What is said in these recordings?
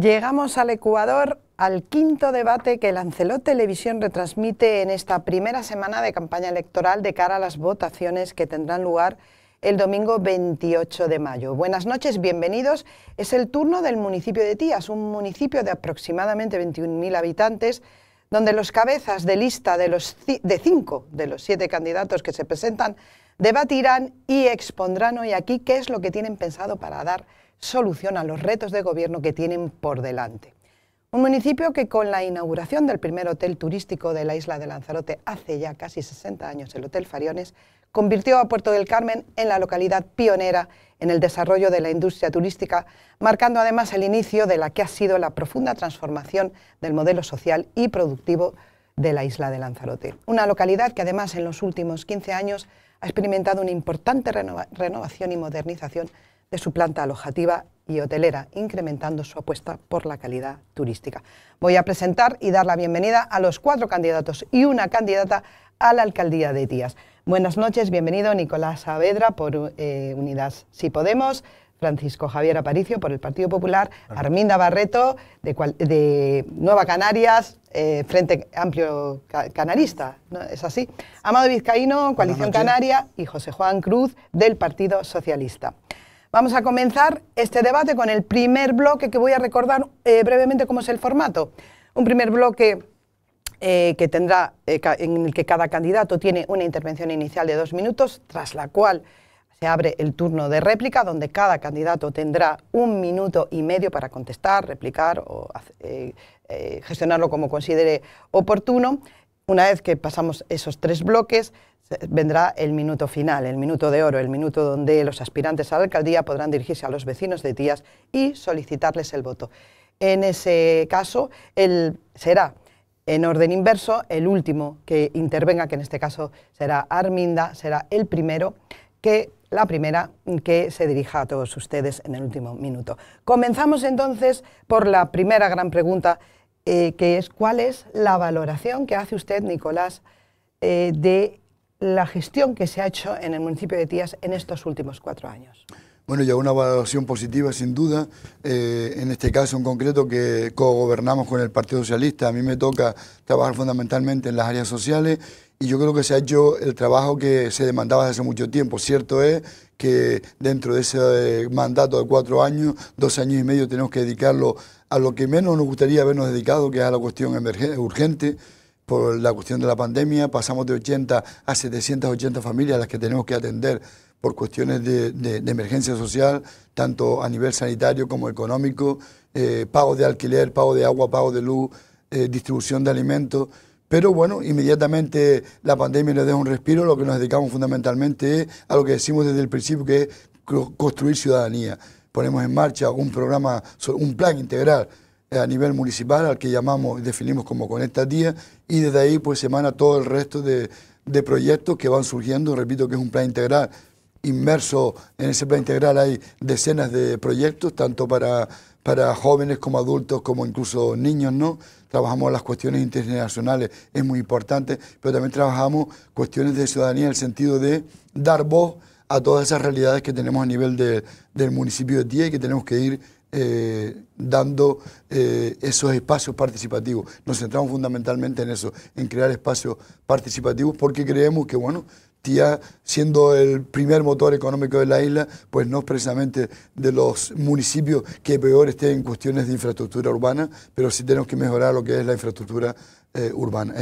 Llegamos al Ecuador al quinto debate que Lancelot Televisión retransmite en esta primera semana de campaña electoral de cara a las votaciones que tendrán lugar el domingo 28 de mayo. Buenas noches, bienvenidos. Es el turno del municipio de Tías, un municipio de aproximadamente 21.000 habitantes, donde los cabezas de lista de, los, de cinco de los siete candidatos que se presentan debatirán y expondrán hoy aquí qué es lo que tienen pensado para dar solución los retos de gobierno que tienen por delante. Un municipio que con la inauguración del primer hotel turístico de la isla de Lanzarote hace ya casi 60 años, el Hotel Fariones, convirtió a Puerto del Carmen en la localidad pionera en el desarrollo de la industria turística, marcando además el inicio de la que ha sido la profunda transformación del modelo social y productivo de la isla de Lanzarote. Una localidad que además en los últimos 15 años ha experimentado una importante renovación y modernización de su planta alojativa y hotelera, incrementando su apuesta por la calidad turística. Voy a presentar y dar la bienvenida a los cuatro candidatos y una candidata a la alcaldía de Tías. Buenas noches, bienvenido Nicolás Saavedra por eh, Unidas Si Podemos, Francisco Javier Aparicio por el Partido Popular, Arminda Barreto de, Nueva Canarias, eh, Frente Amplio Canarista, ¿no? ¿es así? Amado Vizcaíno, Coalición Canaria y José Juan Cruz del Partido Socialista. Vamos a comenzar este debate con el primer bloque que voy a recordar eh, brevemente cómo es el formato. Un primer bloque eh, que tendrá, eh, en el que cada candidato tiene una intervención inicial de dos minutos, tras la cual se abre el turno de réplica, donde cada candidato tendrá un minuto y medio para contestar, replicar o gestionarlo como considere oportuno. Una vez que pasamos esos tres bloques, vendrá el minuto final, el minuto de oro, el minuto donde los aspirantes a la alcaldía podrán dirigirse a los vecinos de Tías y solicitarles el voto. En ese caso, él será en orden inverso, el último que intervenga, que en este caso será Arminda, será el primero que la primera que se dirija a todos ustedes en el último minuto. Comenzamos entonces por la primera gran pregunta, eh, que es cuál es la valoración que hace usted, Nicolás, eh, de la gestión que se ha hecho en el municipio de Tías en estos últimos cuatro años. Bueno, ya una valoración positiva sin duda, eh, en este caso en concreto que co-gobernamos con el Partido Socialista, a mí me toca trabajar fundamentalmente en las áreas sociales y yo creo que se ha hecho el trabajo que se demandaba desde hace mucho tiempo. Cierto es que dentro de ese eh, mandato de cuatro años, dos años y medio tenemos que dedicarlo a lo que menos nos gustaría habernos dedicado, que es a la cuestión urgente, por la cuestión de la pandemia, pasamos de 80 a 780 familias las que tenemos que atender por cuestiones de, emergencia social, tanto a nivel sanitario como económico, eh, pago de alquiler, pago de agua, pago de luz, eh, distribución de alimentos. Pero bueno, inmediatamente la pandemia nos deja un respiro, lo que nos dedicamos fundamentalmente es a lo que decimos desde el principio, que es construir ciudadanía. Ponemos en marcha un programa, un plan integral a nivel municipal, al que llamamos y definimos como Conecta Día, y desde ahí pues se emana todo el resto de, de proyectos que van surgiendo, repito que es un plan integral, inmerso en ese plan integral hay decenas de proyectos, tanto para, para jóvenes como adultos, como incluso niños, ¿no? Trabajamos las cuestiones intergeneracionales, es muy importante, pero también trabajamos cuestiones de ciudadanía en el sentido de dar voz a todas esas realidades que tenemos a nivel del municipio de Tía y que tenemos que ir eh, dando eh, esos espacios participativos. Nos centramos fundamentalmente en eso, en crear espacios participativos, porque creemos que, bueno, Tía, siendo el primer motor económico de la isla, pues no es precisamente de los municipios que peor estén en cuestiones de infraestructura urbana, pero sí tenemos que mejorar lo que es la infraestructura eh, urbana,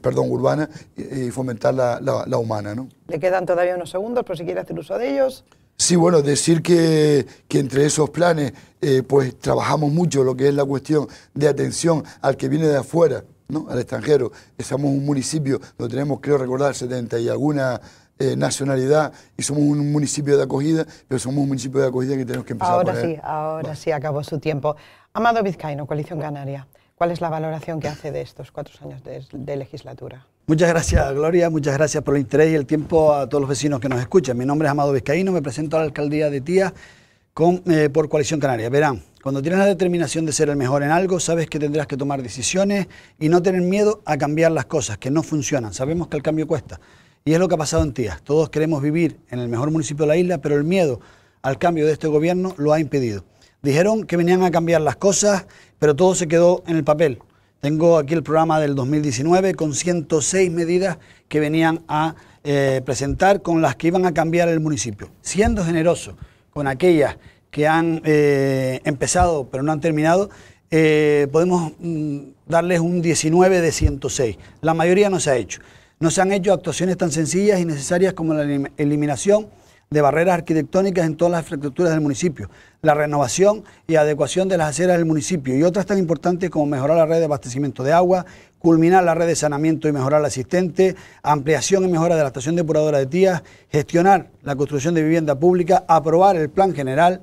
perdón, urbana y, fomentar la, la, humana. ¿no? Le quedan todavía unos segundos, pero si quiere hacer uso de ellos. Sí, bueno, decir que, que entre esos planes eh, pues trabajamos mucho lo que es la cuestión de atención al que viene de afuera, ¿no? al extranjero. Somos un municipio donde tenemos, creo recordar, 70 y alguna eh, nacionalidad y somos un municipio de acogida, pero somos un municipio de acogida que tenemos que empezar ahora a Ahora sí, ahora sí acabó su tiempo. Amado Vizcaíno, Coalición Canaria. ¿Cuál es la valoración que hace de estos cuatro años de, legislatura? Muchas gracias, Gloria. Muchas gracias por el interés y el tiempo a todos los vecinos que nos escuchan. Mi nombre es Amado Vizcaíno, me presento a la alcaldía de Tía con, eh, por Coalición Canaria. Verán, cuando tienes la determinación de ser el mejor en algo, sabes que tendrás que tomar decisiones y no tener miedo a cambiar las cosas que no funcionan. Sabemos que el cambio cuesta. Y es lo que ha pasado en Tía. Todos queremos vivir en el mejor municipio de la isla, pero el miedo al cambio de este gobierno lo ha impedido. Dijeron que venían a cambiar las cosas, pero todo se quedó en el papel. Tengo aquí el programa del 2019 con 106 medidas que venían a eh, presentar con las que iban a cambiar el municipio. Siendo generoso con aquellas que han eh, empezado pero no han terminado, eh, podemos mm, darles un 19 de 106. La mayoría no se ha hecho. No se han hecho actuaciones tan sencillas y necesarias como la eliminación de barreras arquitectónicas en todas las infraestructuras del municipio, la renovación y adecuación de las aceras del municipio y otras tan importantes como mejorar la red de abastecimiento de agua, culminar la red de saneamiento y mejorar la asistente, ampliación y mejora de la estación depuradora de Tías, gestionar la construcción de vivienda pública, aprobar el plan general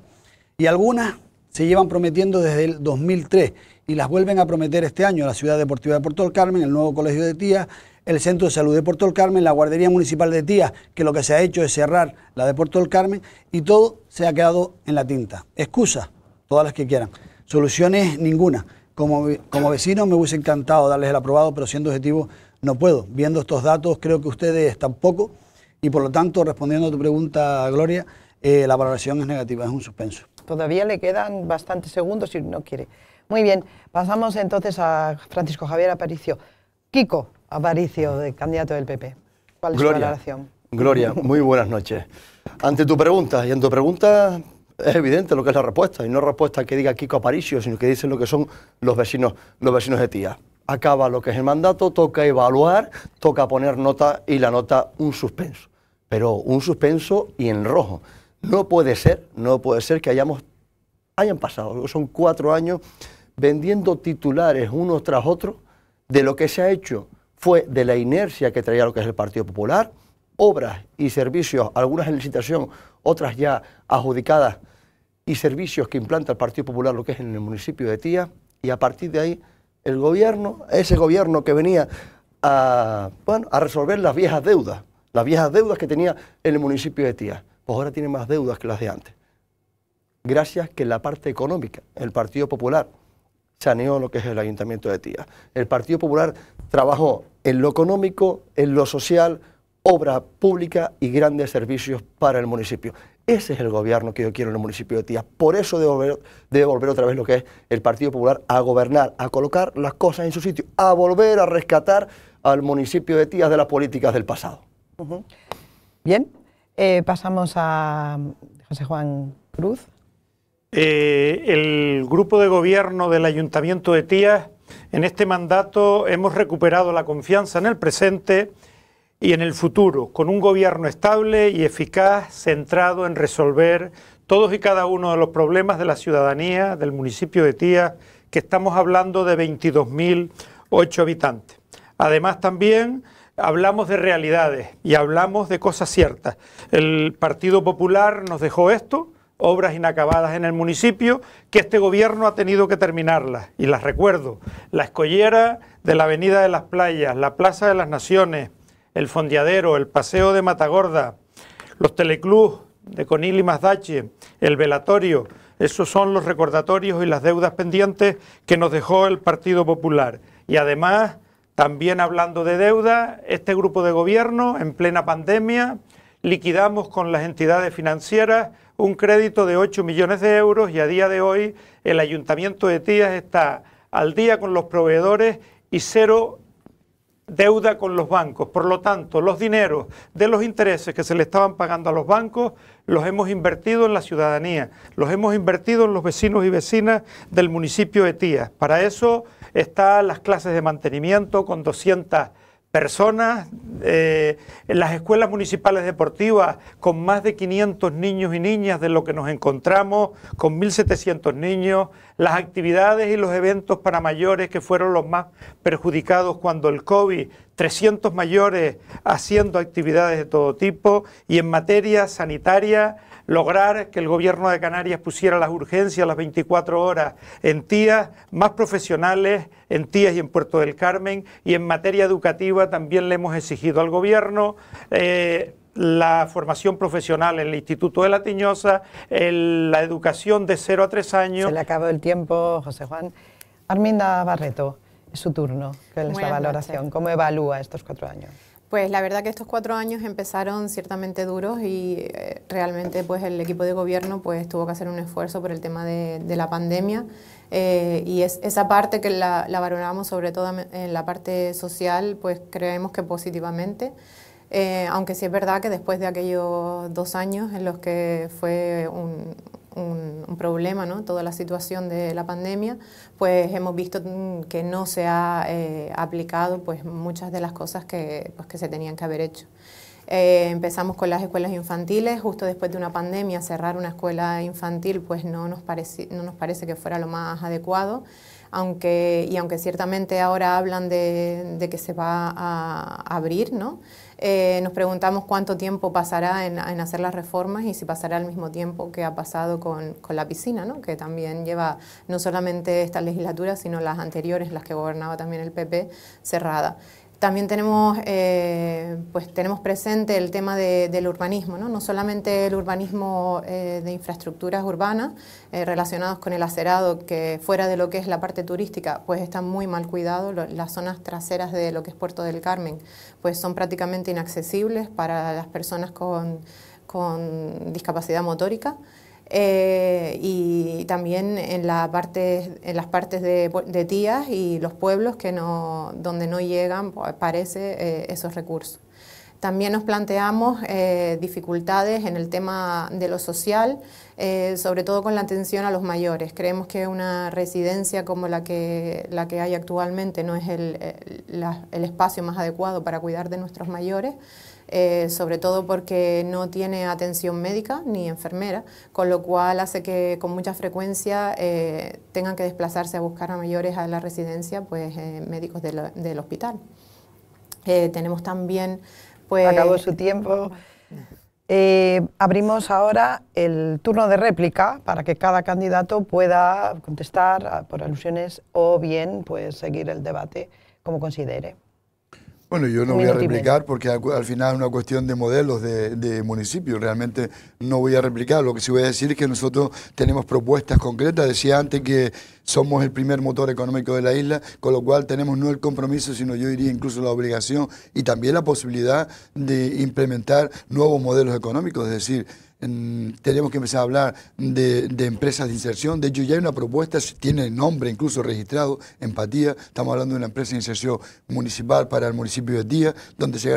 y algunas se llevan prometiendo desde el 2003 y las vuelven a prometer este año la Ciudad Deportiva de Puerto del Carmen, el nuevo Colegio de Tías, el Centro de Salud de Puerto del Carmen, la Guardería Municipal de Tías, que lo que se ha hecho es cerrar la de Puerto del Carmen y todo se ha quedado en la tinta. Excusas, todas las que quieran. Soluciones ninguna. Como, como vecino me hubiese encantado darles el aprobado, pero siendo objetivo no puedo. Viendo estos datos creo que ustedes tampoco y por lo tanto, respondiendo a tu pregunta, Gloria, eh, la valoración es negativa, es un suspenso. Todavía le quedan bastantes segundos si no quiere. Muy bien, pasamos entonces a Francisco Javier Aparicio. Kiko Aparicio, de candidato del PP. ¿Cuál es Gloria, su valoración? Gloria, muy buenas noches. Ante tu pregunta, y en tu pregunta es evidente lo que es la respuesta, y no respuesta que diga Kiko Aparicio, sino que dice lo que son los vecinos, los vecinos de Tía. Acaba lo que es el mandato, toca evaluar, toca poner nota y la nota un suspenso. Pero un suspenso y en rojo. No puede ser, no puede ser que hayamos, hayan pasado, son cuatro años vendiendo titulares unos tras otros de lo que se ha hecho fue de la inercia que traía lo que es el Partido Popular, obras y servicios, algunas en licitación, otras ya adjudicadas, y servicios que implanta el Partido Popular, lo que es en el municipio de Tía, y a partir de ahí el gobierno, ese gobierno que venía a, bueno, a resolver las viejas deudas, las viejas deudas que tenía en el municipio de Tía, pues ahora tiene más deudas que las de antes. Gracias que la parte económica, el Partido Popular saneó lo que es el Ayuntamiento de Tía. El Partido Popular trabajó en lo económico, en lo social, obra pública y grandes servicios para el municipio. Ese es el gobierno que yo quiero en el municipio de Tía. Por eso debe volver, otra vez lo que es el Partido Popular a gobernar, a colocar las cosas en su sitio, a volver a rescatar al municipio de Tía de las políticas del pasado. Bien, eh, pasamos a José Juan Cruz. Eh, el grupo de gobierno del Ayuntamiento de Tías, en este mandato hemos recuperado la confianza en el presente y en el futuro, con un gobierno estable y eficaz centrado en resolver todos y cada uno de los problemas de la ciudadanía del municipio de Tías, que estamos hablando de 22.008 habitantes. Además también hablamos de realidades y hablamos de cosas ciertas. El Partido Popular nos dejó esto, obras inacabadas en el municipio que este gobierno ha tenido que terminarlas. Y las recuerdo, la escollera de la Avenida de las Playas, la Plaza de las Naciones, el fondeadero, el Paseo de Matagorda, los teleclubs de Conil y Mazdache, el velatorio, esos son los recordatorios y las deudas pendientes que nos dejó el Partido Popular. Y además, también hablando de deuda, este grupo de gobierno en plena pandemia liquidamos con las entidades financieras un crédito de 8 millones de euros y a día de hoy el Ayuntamiento de Tías está al día con los proveedores y cero deuda con los bancos. Por lo tanto, los dineros de los intereses que se le estaban pagando a los bancos los hemos invertido en la ciudadanía, los hemos invertido en los vecinos y vecinas del municipio de Tías. Para eso están las clases de mantenimiento con 200 personas, eh, en las escuelas municipales deportivas con más de 500 niños y niñas de lo que nos encontramos, con 1.700 niños, las actividades y los eventos para mayores que fueron los más perjudicados cuando el COVID, 300 mayores haciendo actividades de todo tipo y en materia sanitaria lograr que el gobierno de Canarias pusiera las urgencias las 24 horas en TIAS, más profesionales en TIAS y en Puerto del Carmen, y en materia educativa también le hemos exigido al gobierno. Eh, la formación profesional en el Instituto de la Tiñosa, la educación de 0 a 3 años. Se le acabó el tiempo, José Juan. Arminda Barreto, es su turno. ¿Qué es la valoración? ¿Cómo evalúa estos cuatro años? Pues la verdad que estos cuatro años empezaron ciertamente duros y eh, realmente pues el equipo de gobierno pues tuvo que hacer un esfuerzo por el tema de, la pandemia eh, y es, esa parte que la, valoramos sobre todo en la parte social pues creemos que positivamente. Eh, aunque sí es verdad que después de aquellos dos años en los que fue un, un, problema, ¿no? toda la situación de la pandemia, pues hemos visto que no se ha eh, aplicado pues, muchas de las cosas que, pues, que se tenían que haber hecho. Eh, empezamos con las escuelas infantiles, justo después de una pandemia cerrar una escuela infantil pues no nos, parece, no nos parece que fuera lo más adecuado, aunque, y aunque ciertamente ahora hablan de, de que se va a abrir, ¿no? Eh, nos preguntamos cuánto tiempo pasará en, hacer las reformas y si pasará al mismo tiempo que ha pasado con, la piscina, ¿no? que también lleva no solamente esta legislatura, sino las anteriores, las que gobernaba también el PP, cerrada. También tenemos, eh, pues tenemos presente el tema del urbanismo, ¿no? solamente el urbanismo eh, de infraestructuras urbanas eh, relacionados con el acerado, que fuera de lo que es la parte turística, pues están muy mal cuidados. Las zonas traseras de lo que es Puerto del Carmen, pues son prácticamente inaccesibles para las personas con, con discapacidad motórica. Eh, y también en, la parte, en las partes de, de, tías y los pueblos que no, donde no llegan, pues, parece, eh, esos recursos. También nos planteamos eh, dificultades en el tema de lo social, sobre todo con la atención a los mayores. Creemos que una residencia como la que, la que hay actualmente no es el, el espacio más adecuado para cuidar de nuestros mayores. Eh, sobre todo porque no tiene atención médica ni enfermera, con lo cual hace que con mucha frecuencia eh, tengan que desplazarse a buscar a mayores a la residencia pues, eh, médicos del hospital. tenemos también... Pues, Acabó su tiempo. abrimos ahora el turno de réplica para que cada candidato pueda contestar por alusiones o bien pues, seguir el debate como considere. Bueno, yo no voy a replicar porque al, final es una cuestión de modelos de, de, municipios. Realmente no voy a replicar. Lo que sí voy a decir es que nosotros tenemos propuestas concretas. Decía antes que somos el primer motor económico de la isla, con lo cual tenemos no el compromiso, sino yo diría incluso la obligación y también la posibilidad de implementar nuevos modelos económicos. Es decir, tenemos que empezar a hablar de, empresas de inserción. De hecho, ya hay una propuesta, tiene nombre incluso registrado, Empatía. Estamos hablando de una empresa de inserción municipal para el municipio de Día, donde se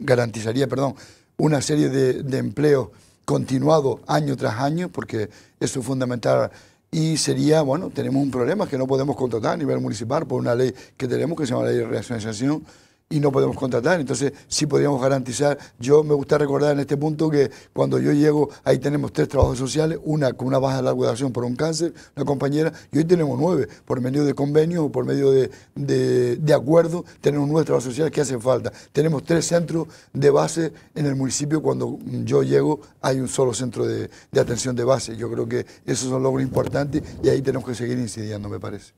garantizaría, perdón, una serie de, empleos continuados año tras año, porque eso es fundamental. Y sería, bueno, tenemos un problema que no podemos contratar a nivel municipal por una ley que tenemos, que se llama la ley de racionalización y no podemos contratar. Entonces, sí podríamos garantizar. Yo me gusta recordar en este punto que cuando yo llego, ahí tenemos tres trabajos sociales, una con una baja de larga duración por un cáncer, una compañera, y hoy tenemos nueve, por medio de convenios o por medio de, de, acuerdos, tenemos nueve trabajos sociales que hacen falta. Tenemos tres centros de base en el municipio, cuando yo llego hay un solo centro de, de atención de base. Yo creo que esos son logros importantes y ahí tenemos que seguir incidiendo, me parece.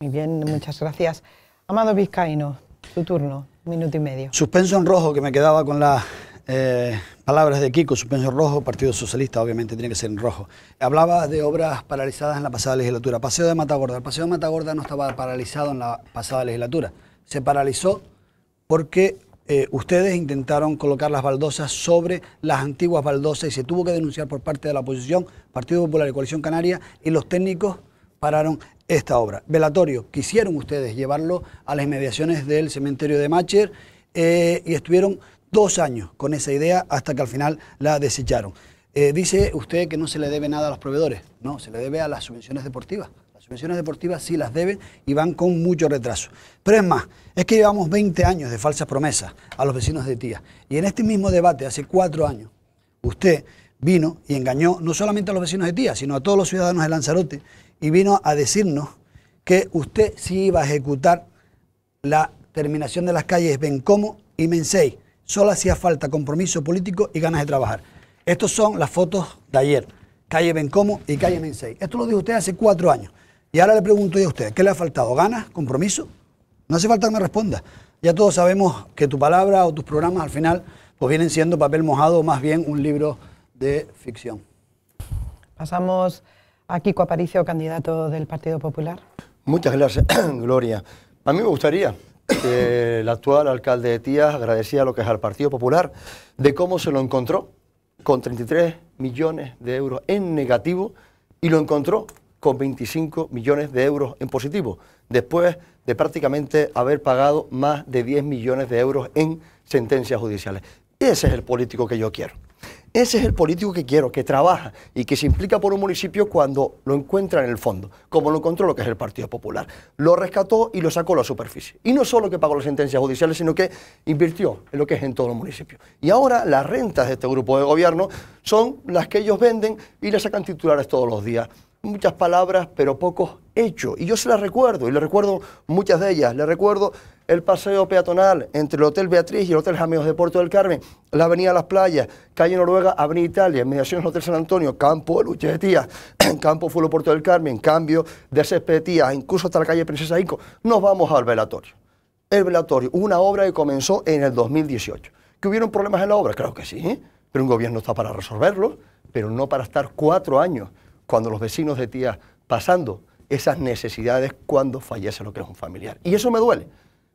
Muy bien, muchas gracias. Amado Vizcaíno, tu turno, minuto y medio. Suspenso en rojo, que me quedaba con las eh, palabras de Kiko, suspenso en rojo, Partido Socialista, obviamente tiene que ser en rojo. Hablaba de obras paralizadas en la pasada legislatura. Paseo de Matagorda. El Paseo de Matagorda no estaba paralizado en la pasada legislatura. Se paralizó porque eh, ustedes intentaron colocar las baldosas sobre las antiguas baldosas y se tuvo que denunciar por parte de la oposición, Partido Popular y Coalición Canaria, y los técnicos pararon esta obra. Velatorio, quisieron ustedes llevarlo a las inmediaciones del cementerio de Macher eh, y estuvieron dos años con esa idea hasta que al final la desecharon. Eh, dice usted que no se le debe nada a los proveedores, no, se le debe a las subvenciones deportivas. Las subvenciones deportivas sí las deben y van con mucho retraso. Pero es más, es que llevamos 20 años de falsas promesas a los vecinos de Tía. Y en este mismo debate, hace cuatro años, usted vino y engañó no solamente a los vecinos de Tía, sino a todos los ciudadanos de Lanzarote y vino a decirnos que usted sí iba a ejecutar la terminación de las calles Bencomo y Mensei. Solo hacía falta compromiso político y ganas de trabajar. Estas son las fotos de ayer, calle Bencomo y calle Mensei. Esto lo dijo usted hace cuatro años. Y ahora le pregunto yo a usted, ¿qué le ha faltado? ¿Ganas? ¿Compromiso? No hace falta que me responda. Ya todos sabemos que tu palabra o tus programas al final pues vienen siendo papel mojado o más bien un libro de ficción. Pasamos a Kiko Aparicio, candidato del Partido Popular. Muchas gracias, Gloria. A mí me gustaría que el actual alcalde de Tías agradecía lo que es al Partido Popular de cómo se lo encontró con 33 millones de euros en negativo y lo encontró con 25 millones de euros en positivo, después de prácticamente haber pagado más de 10 millones de euros en sentencias judiciales. Ese es el político que yo quiero. Ese es el político que quiero, que trabaja y que se implica por un municipio cuando lo encuentra en el fondo, como lo encontró lo que es el Partido Popular. Lo rescató y lo sacó a la superficie. Y no solo que pagó las sentencias judiciales, sino que invirtió en lo que es en todo el municipio. Y ahora las rentas de este grupo de gobierno son las que ellos venden y le sacan titulares todos los días muchas palabras, pero pocos hechos. Y yo se las recuerdo, y le recuerdo muchas de ellas. Le recuerdo el paseo peatonal entre el Hotel Beatriz y el Hotel Jameos de Puerto del Carmen, la Avenida Las Playas, Calle Noruega, Avenida Italia, mediaciones Hotel San Antonio, Campo de Luche de Tía, Campo Fuelo Puerto del Carmen, cambio de césped de Tía, incluso hasta la calle Princesa Inco. Nos vamos al velatorio. El velatorio, una obra que comenzó en el 2018. ¿Que hubieron problemas en la obra? Creo que sí, ¿eh? pero un gobierno está para resolverlo, pero no para estar cuatro años cuando los vecinos de tía pasando esas necesidades cuando fallece lo que es un familiar. Y eso me duele,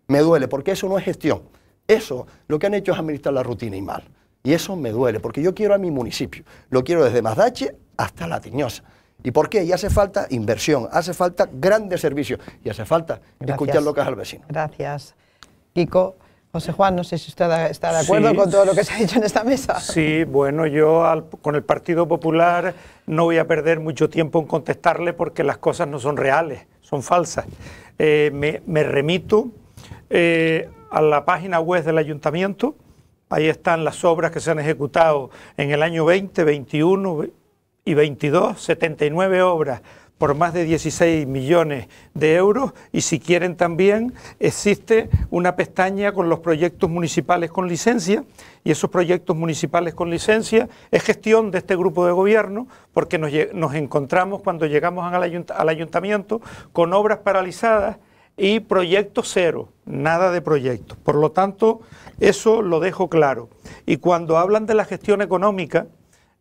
me duele porque eso no es gestión. Eso lo que han hecho es administrar la rutina y mal. Y eso me duele porque yo quiero a mi municipio, lo quiero desde Mazdache hasta La Tiñosa. ¿Y por qué? Y hace falta inversión, hace falta grandes servicios y hace falta escuchar lo que es al vecino. Gracias. Kiko. José Juan, no sé si usted está de acuerdo con todo lo que se ha dicho en esta mesa. Sí, bueno, yo con el Partido Popular no voy a perder mucho tiempo en contestarle porque las cosas no son reales, son falsas. Eh, me, remito eh, a la página web del ayuntamiento, ahí están las obras que se han ejecutado en el año 20, 21 y 22, 79 obras por más de 16 millones de euros y si quieren también existe una pestaña con los proyectos municipales con licencia y esos proyectos municipales con licencia es gestión de este grupo de gobierno porque nos, encontramos cuando llegamos al, al ayuntamiento con obras paralizadas y proyectos cero, nada de proyectos. Por lo tanto, eso lo dejo claro. Y cuando hablan de la gestión económica,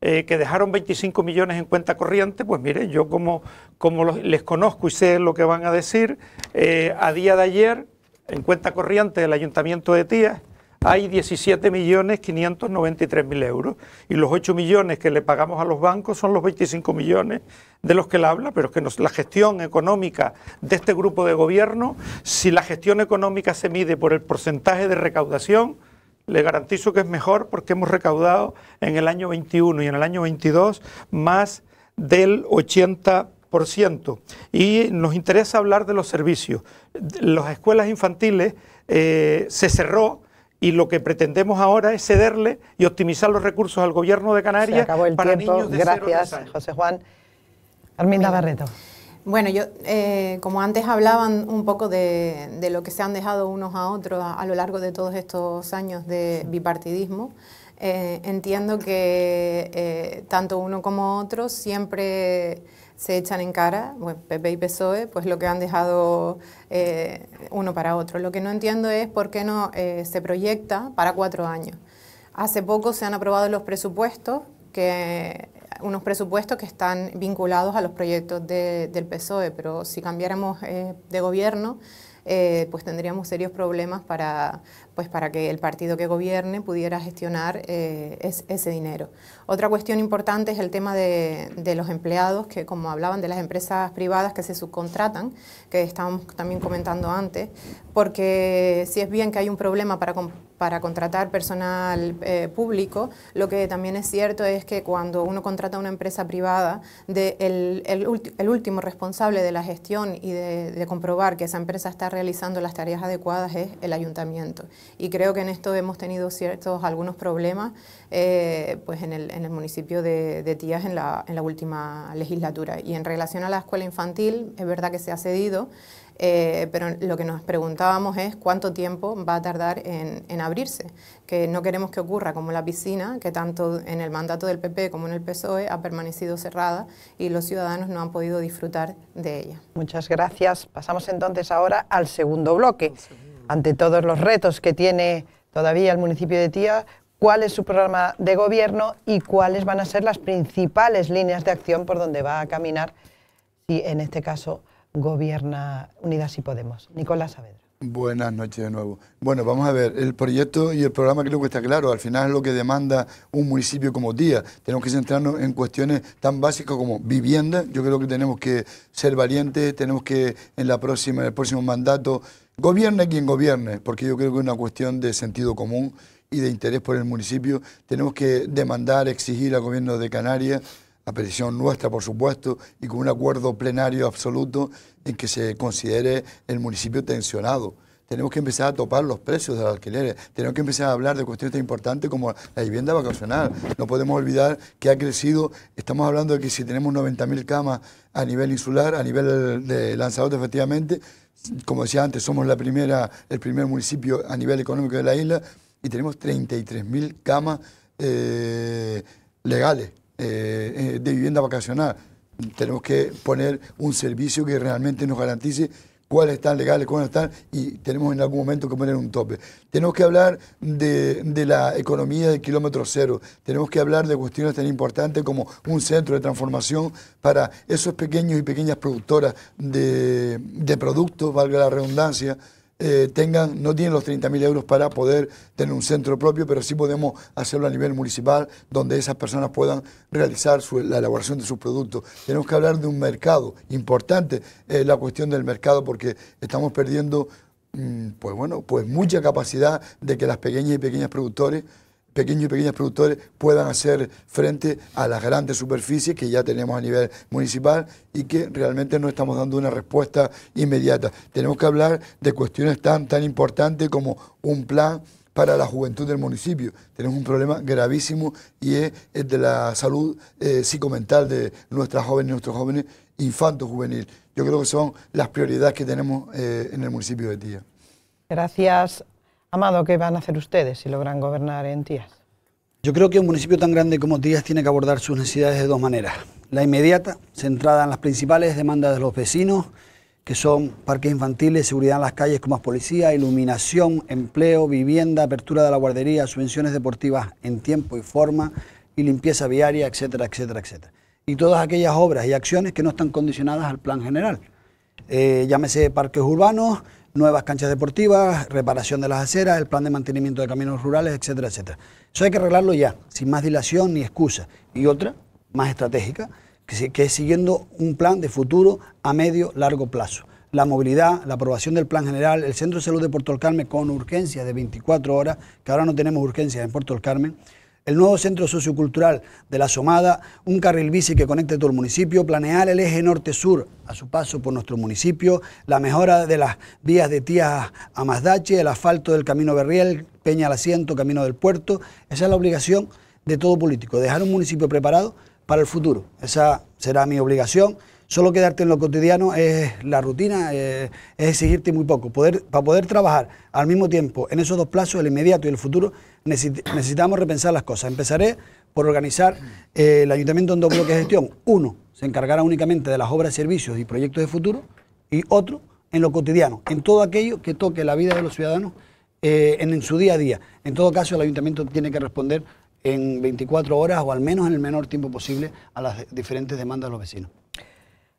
eh, que dejaron 25 millones en cuenta corriente, pues mire, yo como, como les conozco y sé lo que van a decir, eh, a día de ayer, en cuenta corriente del Ayuntamiento de Tías, hay 17 millones 593 mil euros. Y los 8 millones que le pagamos a los bancos son los 25 millones de los que él habla, pero es que la gestión económica de este grupo de gobierno, si la gestión económica se mide por el porcentaje de recaudación, le garantizo que es mejor porque hemos recaudado en el año 21 y en el año 22 más del 80%. Y nos interesa hablar de los servicios. Las escuelas infantiles eh, se cerró y lo que pretendemos ahora es cederle y optimizar los recursos al gobierno de Canarias para niños de Gracias, José Juan. Arminda Barreto. Bueno, yo, eh, como antes hablaban un poco de, lo que se han dejado unos a otros a, lo largo de todos estos años de bipartidismo, eh, entiendo que eh, tanto uno como otro siempre se echan en cara, bueno, PP y PSOE, pues lo que han dejado uno para otro. Lo que no entiendo es por qué no se proyecta para cuatro años. Hace poco se han aprobado los presupuestos que unos presupuestos que están vinculados a los proyectos del PSOE, pero si cambiáramos eh, de gobierno, eh, pues tendríamos serios problemas para, pues para que el partido que gobierne pudiera gestionar eh, ese dinero. Otra cuestión importante es el tema de, los empleados, que como hablaban de las empresas privadas que se subcontratan, que estábamos también comentando antes, porque si es bien que hay un problema para contratar personal eh, público, lo que también es cierto es que cuando uno contrata una empresa privada, el, último responsable de la gestión y de, comprobar que esa empresa está realizando las tareas adecuadas es el ayuntamiento. Y creo que en esto hemos tenido ciertos algunos problemas eh, pues en, el, en el municipio de, de Tías en la, en la última legislatura. Y en relación a la escuela infantil, es verdad que se ha cedido. Eh, pero lo que nos preguntábamos es cuánto tiempo va a tardar en, abrirse, que no queremos que ocurra como la piscina, que tanto en el mandato del PP como en el PSOE ha permanecido cerrada y los ciudadanos no han podido disfrutar de ella. Muchas gracias. Pasamos entonces ahora al segundo bloque. Ante todos los retos que tiene todavía el municipio de Tía, cuál es su programa de gobierno y cuáles van a ser las principales líneas de acción por donde va a caminar, si en este caso gobierna Unidas y Podemos. Nicolás Saavedra. Buenas noches de nuevo. Bueno, vamos a ver, el proyecto y el programa creo que está claro. Al final es lo que demanda un municipio como Tía. Tenemos que centrarnos en cuestiones tan básicas como vivienda. Yo creo que tenemos que ser valientes, tenemos que en la próxima, en el próximo mandato, gobierne quien gobierne, porque yo creo que es una cuestión de sentido común y de interés por el municipio. Tenemos que demandar, exigir al gobierno de Canarias a petición nuestra, por supuesto, y con un acuerdo plenario absoluto en que se considere el municipio tensionado. Tenemos que empezar a topar los precios de los alquileres, tenemos que empezar a hablar de cuestiones tan importantes como la vivienda vacacional. No podemos olvidar que ha crecido, estamos hablando de que si tenemos 90.000 camas a nivel insular, a nivel de Lanzarote efectivamente, como decía antes, somos el primer municipio a nivel económico de la isla y tenemos 33.000 camas eh, legales. Eh, eh, de vivienda vacacional. Tenemos que poner un servicio que realmente nos garantice cuáles están legales, cuáles están, y tenemos en algún momento que poner un tope. Tenemos que hablar de, la economía del kilómetro cero, tenemos que hablar de cuestiones tan importantes como un centro de transformación para esos pequeños y pequeñas productoras de, de productos, valga la redundancia, eh, tengan, no tienen los 30.000 euros para poder tener un centro propio, pero sí podemos hacerlo a nivel municipal, donde esas personas puedan realizar la elaboración de sus productos. Tenemos que hablar de un mercado importante, eh, la cuestión del mercado, porque estamos perdiendo, mm, pues bueno, pues mucha capacidad de que las pequeñas y pequeñas productores pequeños y pequeñas productores puedan hacer frente a las grandes superficies que ya tenemos a nivel municipal y que realmente no estamos dando una respuesta inmediata. Tenemos que hablar de cuestiones tan, tan importantes como un plan para la juventud del municipio. Tenemos un problema gravísimo y es el de la salud eh, psicomental de nuestras jóvenes y nuestros jóvenes infantos juvenil. Yo creo que son las prioridades que tenemos eh, en el municipio de Tía. Gracias Amado, ¿qué van a hacer ustedes si logran gobernar en Tías? Yo creo que un municipio tan grande como Tías tiene que abordar sus necesidades de dos maneras. La inmediata, centrada en las principales demandas de los vecinos, que son parques infantiles, seguridad en las calles con más policía, iluminación, empleo, vivienda, apertura de la guardería, subvenciones deportivas en tiempo y forma y limpieza viaria, etcétera, etcétera, etcétera. Y todas aquellas obras y acciones que no están condicionadas al plan general. Eh, llámese parques urbanos, nuevas canchas deportivas, reparación de las aceras, el plan de mantenimiento de caminos rurales, etcétera, etcétera. Eso hay que arreglarlo ya, sin más dilación ni excusa. Y otra, más estratégica, que, es siguiendo un plan de futuro a medio, largo plazo. La movilidad, la aprobación del plan general, el Centro de Salud de Puerto del Carmen con urgencias de 24 horas, que ahora no tenemos urgencias en Puerto del Carmen, el nuevo centro sociocultural de la Somada, un carril bici que conecte todo el municipio, planear el eje norte-sur a su paso por nuestro municipio, la mejora de las vías de Tías a Mazdache, el asfalto del Camino Berriel, Peña al Asiento, Camino del Puerto. Esa es la obligación de todo político, dejar un municipio preparado para el futuro. Esa será mi obligación. Solo quedarte en lo cotidiano es la rutina, eh, es exigirte muy poco. Para poder trabajar al mismo tiempo en esos dos plazos, el inmediato y el futuro, necesitamos repensar las cosas. Empezaré por organizar eh, el ayuntamiento en dos bloques de gestión. Uno se encargará únicamente de las obras, servicios y proyectos de futuro y otro en lo cotidiano, en todo aquello que toque la vida de los ciudadanos eh, en, en su día a día. En todo caso, el ayuntamiento tiene que responder en 24 horas o al menos en el menor tiempo posible a las diferentes demandas de los vecinos.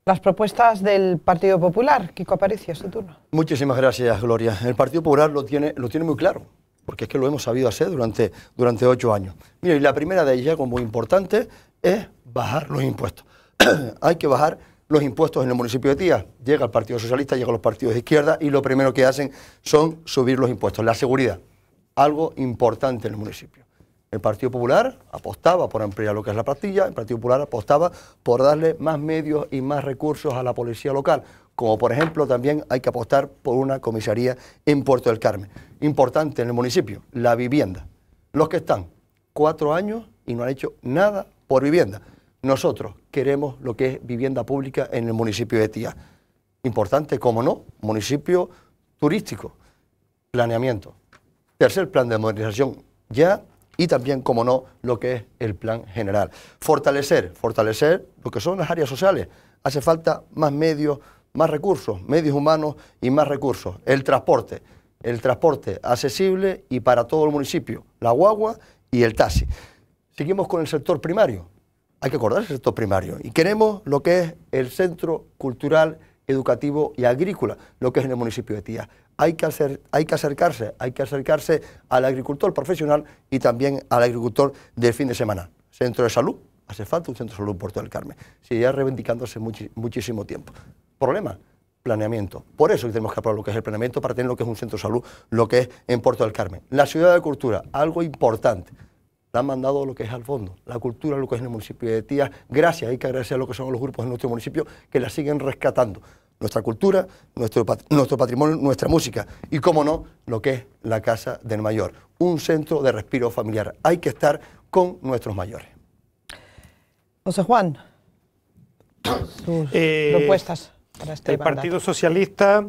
Las propuestas del Partido Popular, Kiko Aparicio, su turno. Muchísimas gracias, Gloria. El Partido Popular lo tiene, lo tiene muy claro, porque es que lo hemos sabido hacer durante, durante ocho años. Mira, y la primera de ellas, como muy importante, es bajar los impuestos. Hay que bajar los impuestos en el municipio de Tía. Llega el Partido Socialista, llegan los partidos de izquierda y lo primero que hacen son subir los impuestos. La seguridad, algo importante en el municipio. El Partido Popular apostaba por ampliar lo que es la plantilla, el Partido Popular apostaba por darle más medios y más recursos a la policía local, como por ejemplo también hay que apostar por una comisaría en Puerto del Carmen. Importante en el municipio, la vivienda. Los que están cuatro años y no han hecho nada por vivienda. Nosotros queremos lo que es vivienda pública en el municipio de Tía. Importante, como no, municipio turístico, planeamiento. Tercer plan de modernización ya y también, como no, lo que es el plan general. Fortalecer, fortalecer lo que son las áreas sociales. Hace falta más medios, más recursos, medios humanos y más recursos. El transporte, el transporte accesible y para todo el municipio, la guagua y el taxi. Seguimos con el sector primario. Hay que acordar el sector primario. Y queremos lo que es el Centro Cultural educativo y agrícola, lo que es en el municipio de Tía. Hay que, hacer, hay que acercarse, hay que acercarse al agricultor profesional y también al agricultor del fin de semana. Centro de salud, hace falta un centro de salud en Puerto del Carmen. Se reivindicándose muchísimo tiempo. Problema, planeamiento. Por eso tenemos que aprobar lo que es el planeamiento para tener lo que es un centro de salud, lo que es en Puerto del Carmen. La ciudad de cultura, algo importante. La han mandado lo que es al fondo, la cultura, lo que es en el municipio de Tías. Gracias, hay que agradecer a lo que son los grupos de nuestro municipio que la siguen rescatando. Nuestra cultura, nuestro, nuestro patrimonio, nuestra música y, como no, lo que es la Casa del Mayor, un centro de respiro familiar. Hay que estar con nuestros mayores. José Juan, sus eh, propuestas. El Partido Socialista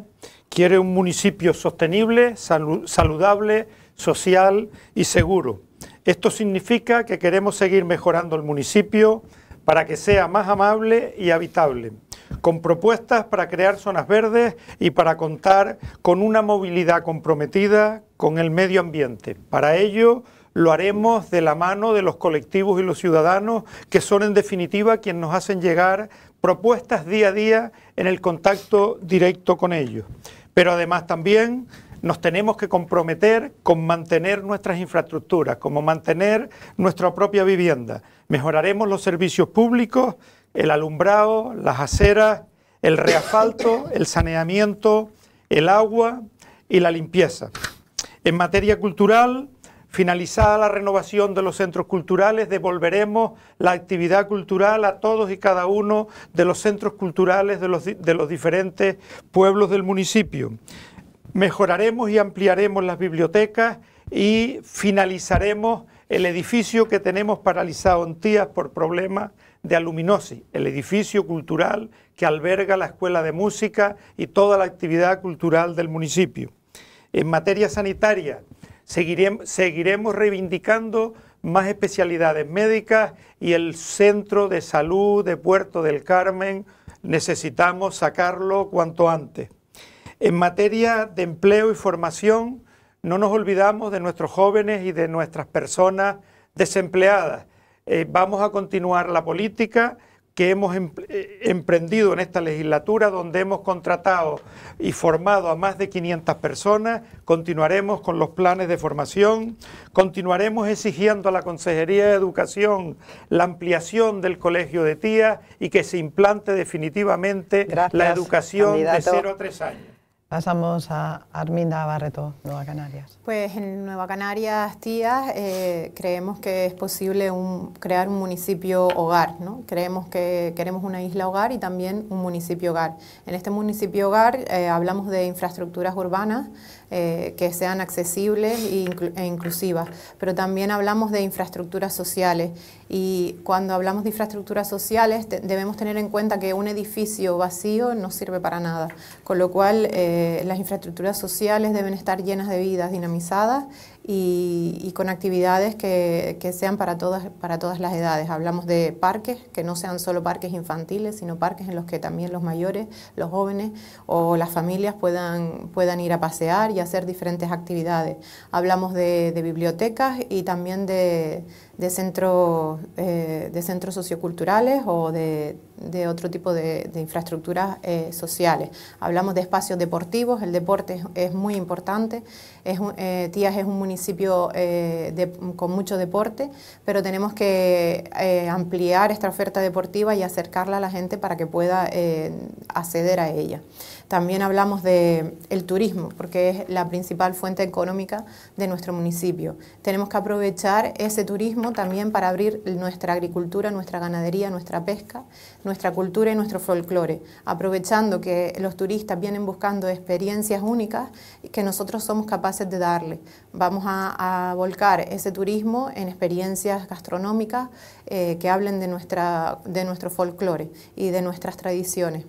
quiere un municipio sostenible, saludable, social y seguro. Esto significa que queremos seguir mejorando el municipio para que sea más amable y habitable, con propuestas para crear zonas verdes y para contar con una movilidad comprometida con el medio ambiente. Para ello, lo haremos de la mano de los colectivos y los ciudadanos, que son en definitiva quienes nos hacen llegar propuestas día a día en el contacto directo con ellos. Pero además también nos tenemos que comprometer con mantener nuestras infraestructuras, como mantener nuestra propia vivienda. Mejoraremos los servicios públicos, el alumbrado, las aceras, el reasfalto, el saneamiento, el agua y la limpieza. En materia cultural, Finalizada la renovación de los centros culturales, devolveremos la actividad cultural a todos y cada uno de los centros culturales de los, diferentes pueblos del municipio. Mejoraremos y ampliaremos las bibliotecas y finalizaremos el edificio que tenemos paralizado en Tías por problemas de aluminosis, el edificio cultural que alberga la Escuela de Música y toda la actividad cultural del municipio. En materia sanitaria, Seguiremos, reivindicando más especialidades médicas y el Centro de Salud de Puerto del Carmen necesitamos sacarlo cuanto antes. En materia de empleo y formación, no nos olvidamos de nuestros jóvenes y de nuestras personas desempleadas. Eh, vamos a continuar la política que hemos eh, emprendido en esta legislatura, donde hemos contratado y formado a más de 500 personas. Continuaremos con los planes de formación, continuaremos exigiendo a la Consejería de Educación la ampliación del Colegio de Tía y que se implante definitivamente la educación de 0 a 3 años. Pasamos a Arminda Barreto, Nueva Canarias. Pues en Nueva Canarias, tías, eh, creemos que es posible crear un municipio hogar, ¿no? Creemos que queremos una isla hogar y también un municipio hogar. En este municipio hogar eh, hablamos de infraestructuras urbanas, eh, que sean accesibles e, inclusivas. Pero también hablamos de infraestructuras sociales y cuando hablamos de infraestructuras sociales debemos tener en cuenta que un edificio vacío no sirve para nada, con lo cual eh, las infraestructuras sociales deben estar llenas de vidas dinamizadas y, con actividades que, sean para todas, para todas las edades. Hablamos de parques, que no sean solo parques infantiles, sino parques en los que también los mayores, los jóvenes o las familias puedan, puedan ir a pasear y hacer diferentes actividades. Hablamos de bibliotecas y también de de centros, eh, de centros socioculturales o de, otro tipo de, infraestructuras eh, sociales. Hablamos de espacios deportivos, el deporte es, muy importante. Es eh, Tías es un municipio con mucho deporte, pero tenemos que ampliar esta oferta deportiva y acercarla a la gente para que pueda acceder a ella. También hablamos del el turismo, porque es la principal fuente económica de nuestro municipio. Tenemos que aprovechar ese turismo también para abrir nuestra agricultura, nuestra ganadería, nuestra pesca, nuestra cultura y nuestro folclore, aprovechando que los turistas vienen buscando experiencias únicas que nosotros somos capaces de darle. Vamos a, volcar ese turismo en experiencias gastronómicas eh, que hablen de, nuestra, de nuestro folclore y de nuestras tradiciones.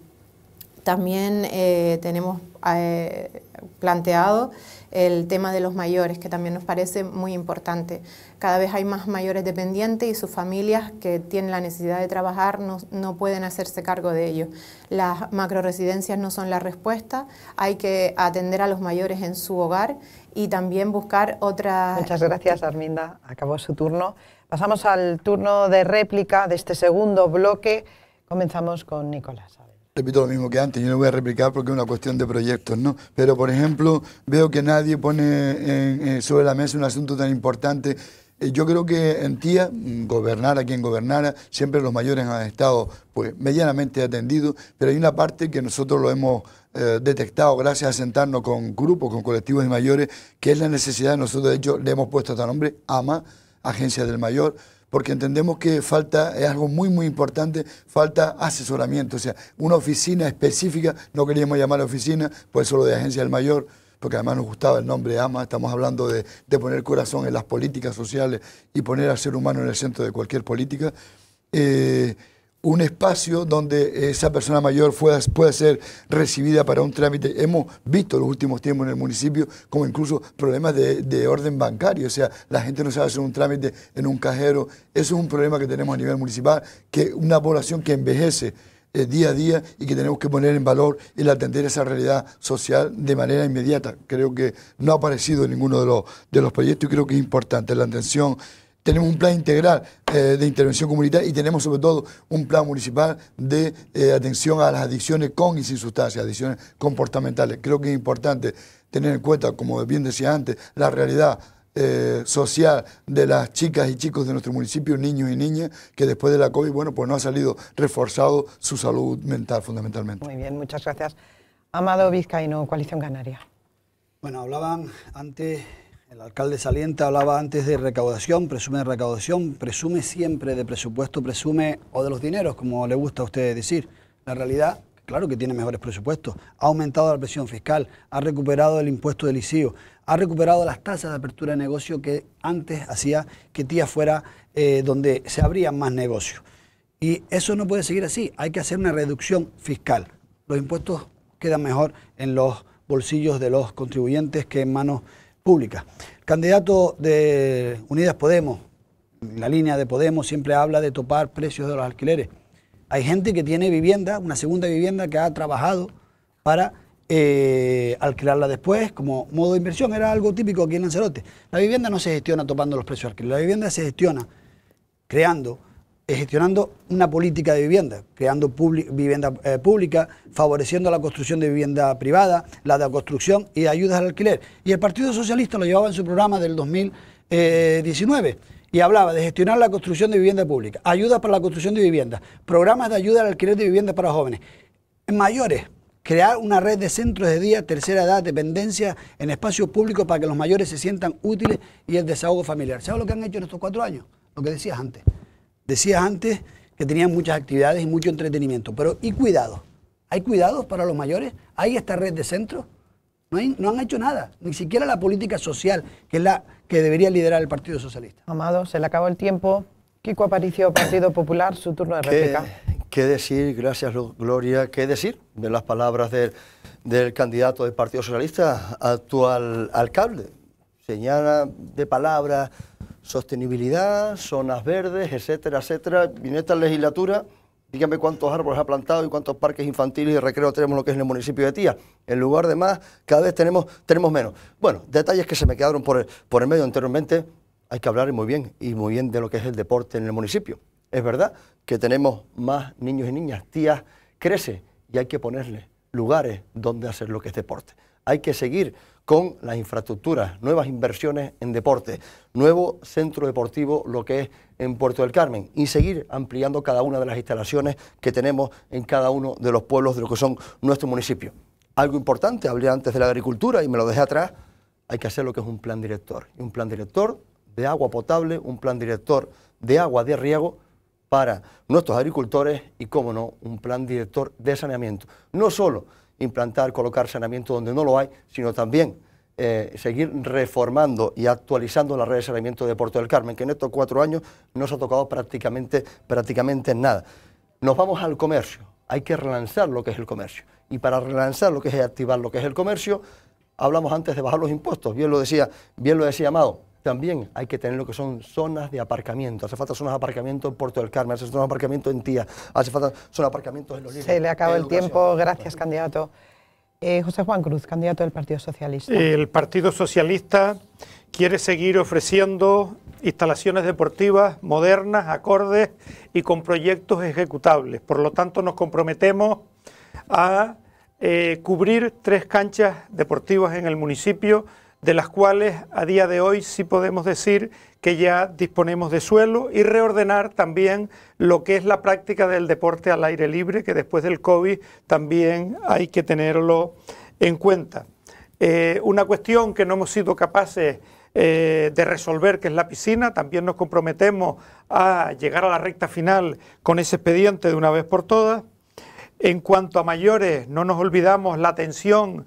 También eh, tenemos eh, planteado el tema de los mayores, que también nos parece muy importante. Cada vez hay más mayores dependientes y sus familias que tienen la necesidad de trabajar no, pueden hacerse cargo de ello. Las macroresidencias no son la respuesta, hay que atender a los mayores en su hogar y también buscar otras... Muchas gracias, Arminda. Acabó su turno. Pasamos al turno de réplica de este segundo bloque. Comenzamos con Nicolás. Repito lo mismo que antes, yo no voy a replicar porque es una cuestión de proyectos, ¿no? Pero, por ejemplo, veo que nadie pone sobre la mesa un asunto tan importante. Eh, yo creo que en Tía, mm, gobernara quien gobernara, siempre los mayores han estado pues, medianamente atendidos, pero hay una parte que nosotros lo hemos eh, detectado gracias a sentarnos con grupos, con colectivos de mayores, que es la necesidad, nosotros de hecho le hemos puesto hasta nombre, AMA, Agencia del Mayor, porque entendemos que falta, es algo muy, muy importante, falta asesoramiento, o sea, una oficina específica, no queríamos llamar oficina, pues solo de agencia del mayor, porque además nos gustaba el nombre AMA, estamos hablando de, poner corazón en las políticas sociales y poner al ser humano en el centro de cualquier política. Eh, un espacio donde esa persona mayor pueda, ser recibida para un trámite. Hemos visto los últimos tiempos en el municipio como incluso problemas de, orden bancario, o sea, la gente no sabe hacer un trámite en un cajero. Eso es un problema que tenemos a nivel municipal, que una población que envejece eh, día a día y que tenemos que poner en valor el atender esa realidad social de manera inmediata. Creo que no ha aparecido en ninguno de los, de los proyectos y creo que es importante la atención tenemos un plan integral eh, de intervención comunitaria y tenemos sobre todo un plan municipal de eh, atención a las adicciones con y sin sustancias, adicciones comportamentales. Creo que es importante tener en cuenta, como bien decía antes, la realidad eh, social de las chicas y chicos de nuestro municipio, niños y niñas, que después de la COVID, bueno, pues no ha salido reforzado su salud mental fundamentalmente. Muy bien, muchas gracias. Amado Vizcaíno, Coalición Canaria. Bueno, hablaban antes el alcalde saliente hablaba antes de recaudación, presume de recaudación, presume siempre de presupuesto, presume o de los dineros, como le gusta a usted decir. La realidad, claro que tiene mejores presupuestos, ha aumentado la presión fiscal, ha recuperado el impuesto del ICIO, ha recuperado las tasas de apertura de negocio que antes hacía que Tía fuera eh, donde se abrían más negocios. Y eso no puede seguir así, hay que hacer una reducción fiscal. Los impuestos quedan mejor en los bolsillos de los contribuyentes que en manos pública. El candidato de Unidas Podemos, la línea de Podemos, siempre habla de topar precios de los alquileres. Hay gente que tiene vivienda, una segunda vivienda que ha trabajado para eh, alquilarla después como modo de inversión. Era algo típico aquí en Lanzarote. La vivienda no se gestiona topando los precios de alquiler. La vivienda se gestiona creando gestionando una política de vivienda, creando vivienda eh, pública, favoreciendo la construcción de vivienda privada, la de construcción y ayudas al alquiler. Y el Partido Socialista lo llevaba en su programa del 2019 y hablaba de gestionar la construcción de vivienda pública, ayudas para la construcción de viviendas, programas de ayuda al alquiler de vivienda para jóvenes. En mayores, crear una red de centros de día, tercera edad, dependencia en espacios públicos para que los mayores se sientan útiles y el desahogo familiar. ¿Sabes lo que han hecho en estos cuatro años? Lo que decías antes. Decías antes que tenían muchas actividades y mucho entretenimiento, pero ¿y cuidado? ¿Hay cuidados para los mayores? ¿Hay esta red de centros? No, no, han hecho nada, ni siquiera la política social, que es la que debería liderar el Partido Socialista. Amado, se le acabó el tiempo. Kiko Aparicio, Partido Popular, su turno de réplica. ¿Qué, decir, gracias Gloria, qué decir de las palabras del, del candidato del Partido Socialista, actual alcalde? Señala de palabras sostenibilidad, zonas verdes, etcétera, etcétera. En esta legislatura, dígame cuántos árboles ha plantado y cuántos parques infantiles y recreo tenemos lo que es en el municipio de Tía. En lugar de más, cada vez tenemos, tenemos menos. Bueno, detalles que se me quedaron por el, por el medio anteriormente. Hay que hablar muy bien, y muy bien de lo que es el deporte en el municipio. Es verdad que tenemos más niños y niñas. Tía crece y hay que ponerle lugares donde hacer lo que es deporte. Hay que seguir con las infraestructuras, nuevas inversiones en deporte, nuevo centro deportivo, lo que es en Puerto del Carmen, y seguir ampliando cada una de las instalaciones que tenemos en cada uno de los pueblos de lo que son nuestros municipios. Algo importante, hablé antes de la agricultura y me lo dejé atrás, hay que hacer lo que es un plan director, un plan director de agua potable, un plan director de agua de riego para nuestros agricultores y, como no, un plan director de saneamiento. No solo implantar, colocar saneamiento donde no lo hay, sino también eh, seguir reformando y actualizando la red de saneamiento de Puerto del Carmen, que en estos cuatro años no se ha tocado prácticamente, prácticamente nada. Nos vamos al comercio, hay que relanzar lo que es el comercio. Y para relanzar lo que es activar lo que es el comercio, hablamos antes de bajar los impuestos, bien lo decía, bien lo decía Amado, también hay que tener lo que son zonas de aparcamiento. Hace falta zonas de aparcamiento en Puerto del Carmen, hace falta zonas de aparcamiento en Tía, hace falta zonas de aparcamiento en los libros. Se le acaba el tiempo, gracias candidato. Eh, José Juan Cruz, candidato del Partido Socialista. El Partido Socialista quiere seguir ofreciendo instalaciones deportivas modernas, acordes y con proyectos ejecutables. Por lo tanto, nos comprometemos a eh, cubrir tres canchas deportivas en el municipio, de las cuales a día de hoy sí podemos decir que ya disponemos de suelo y reordenar también lo que es la práctica del deporte al aire libre, que después del COVID también hay que tenerlo en cuenta. Eh, una cuestión que no hemos sido capaces eh, de resolver, que es la piscina. También nos comprometemos a llegar a la recta final con ese expediente de una vez por todas. En cuanto a mayores, no nos olvidamos la atención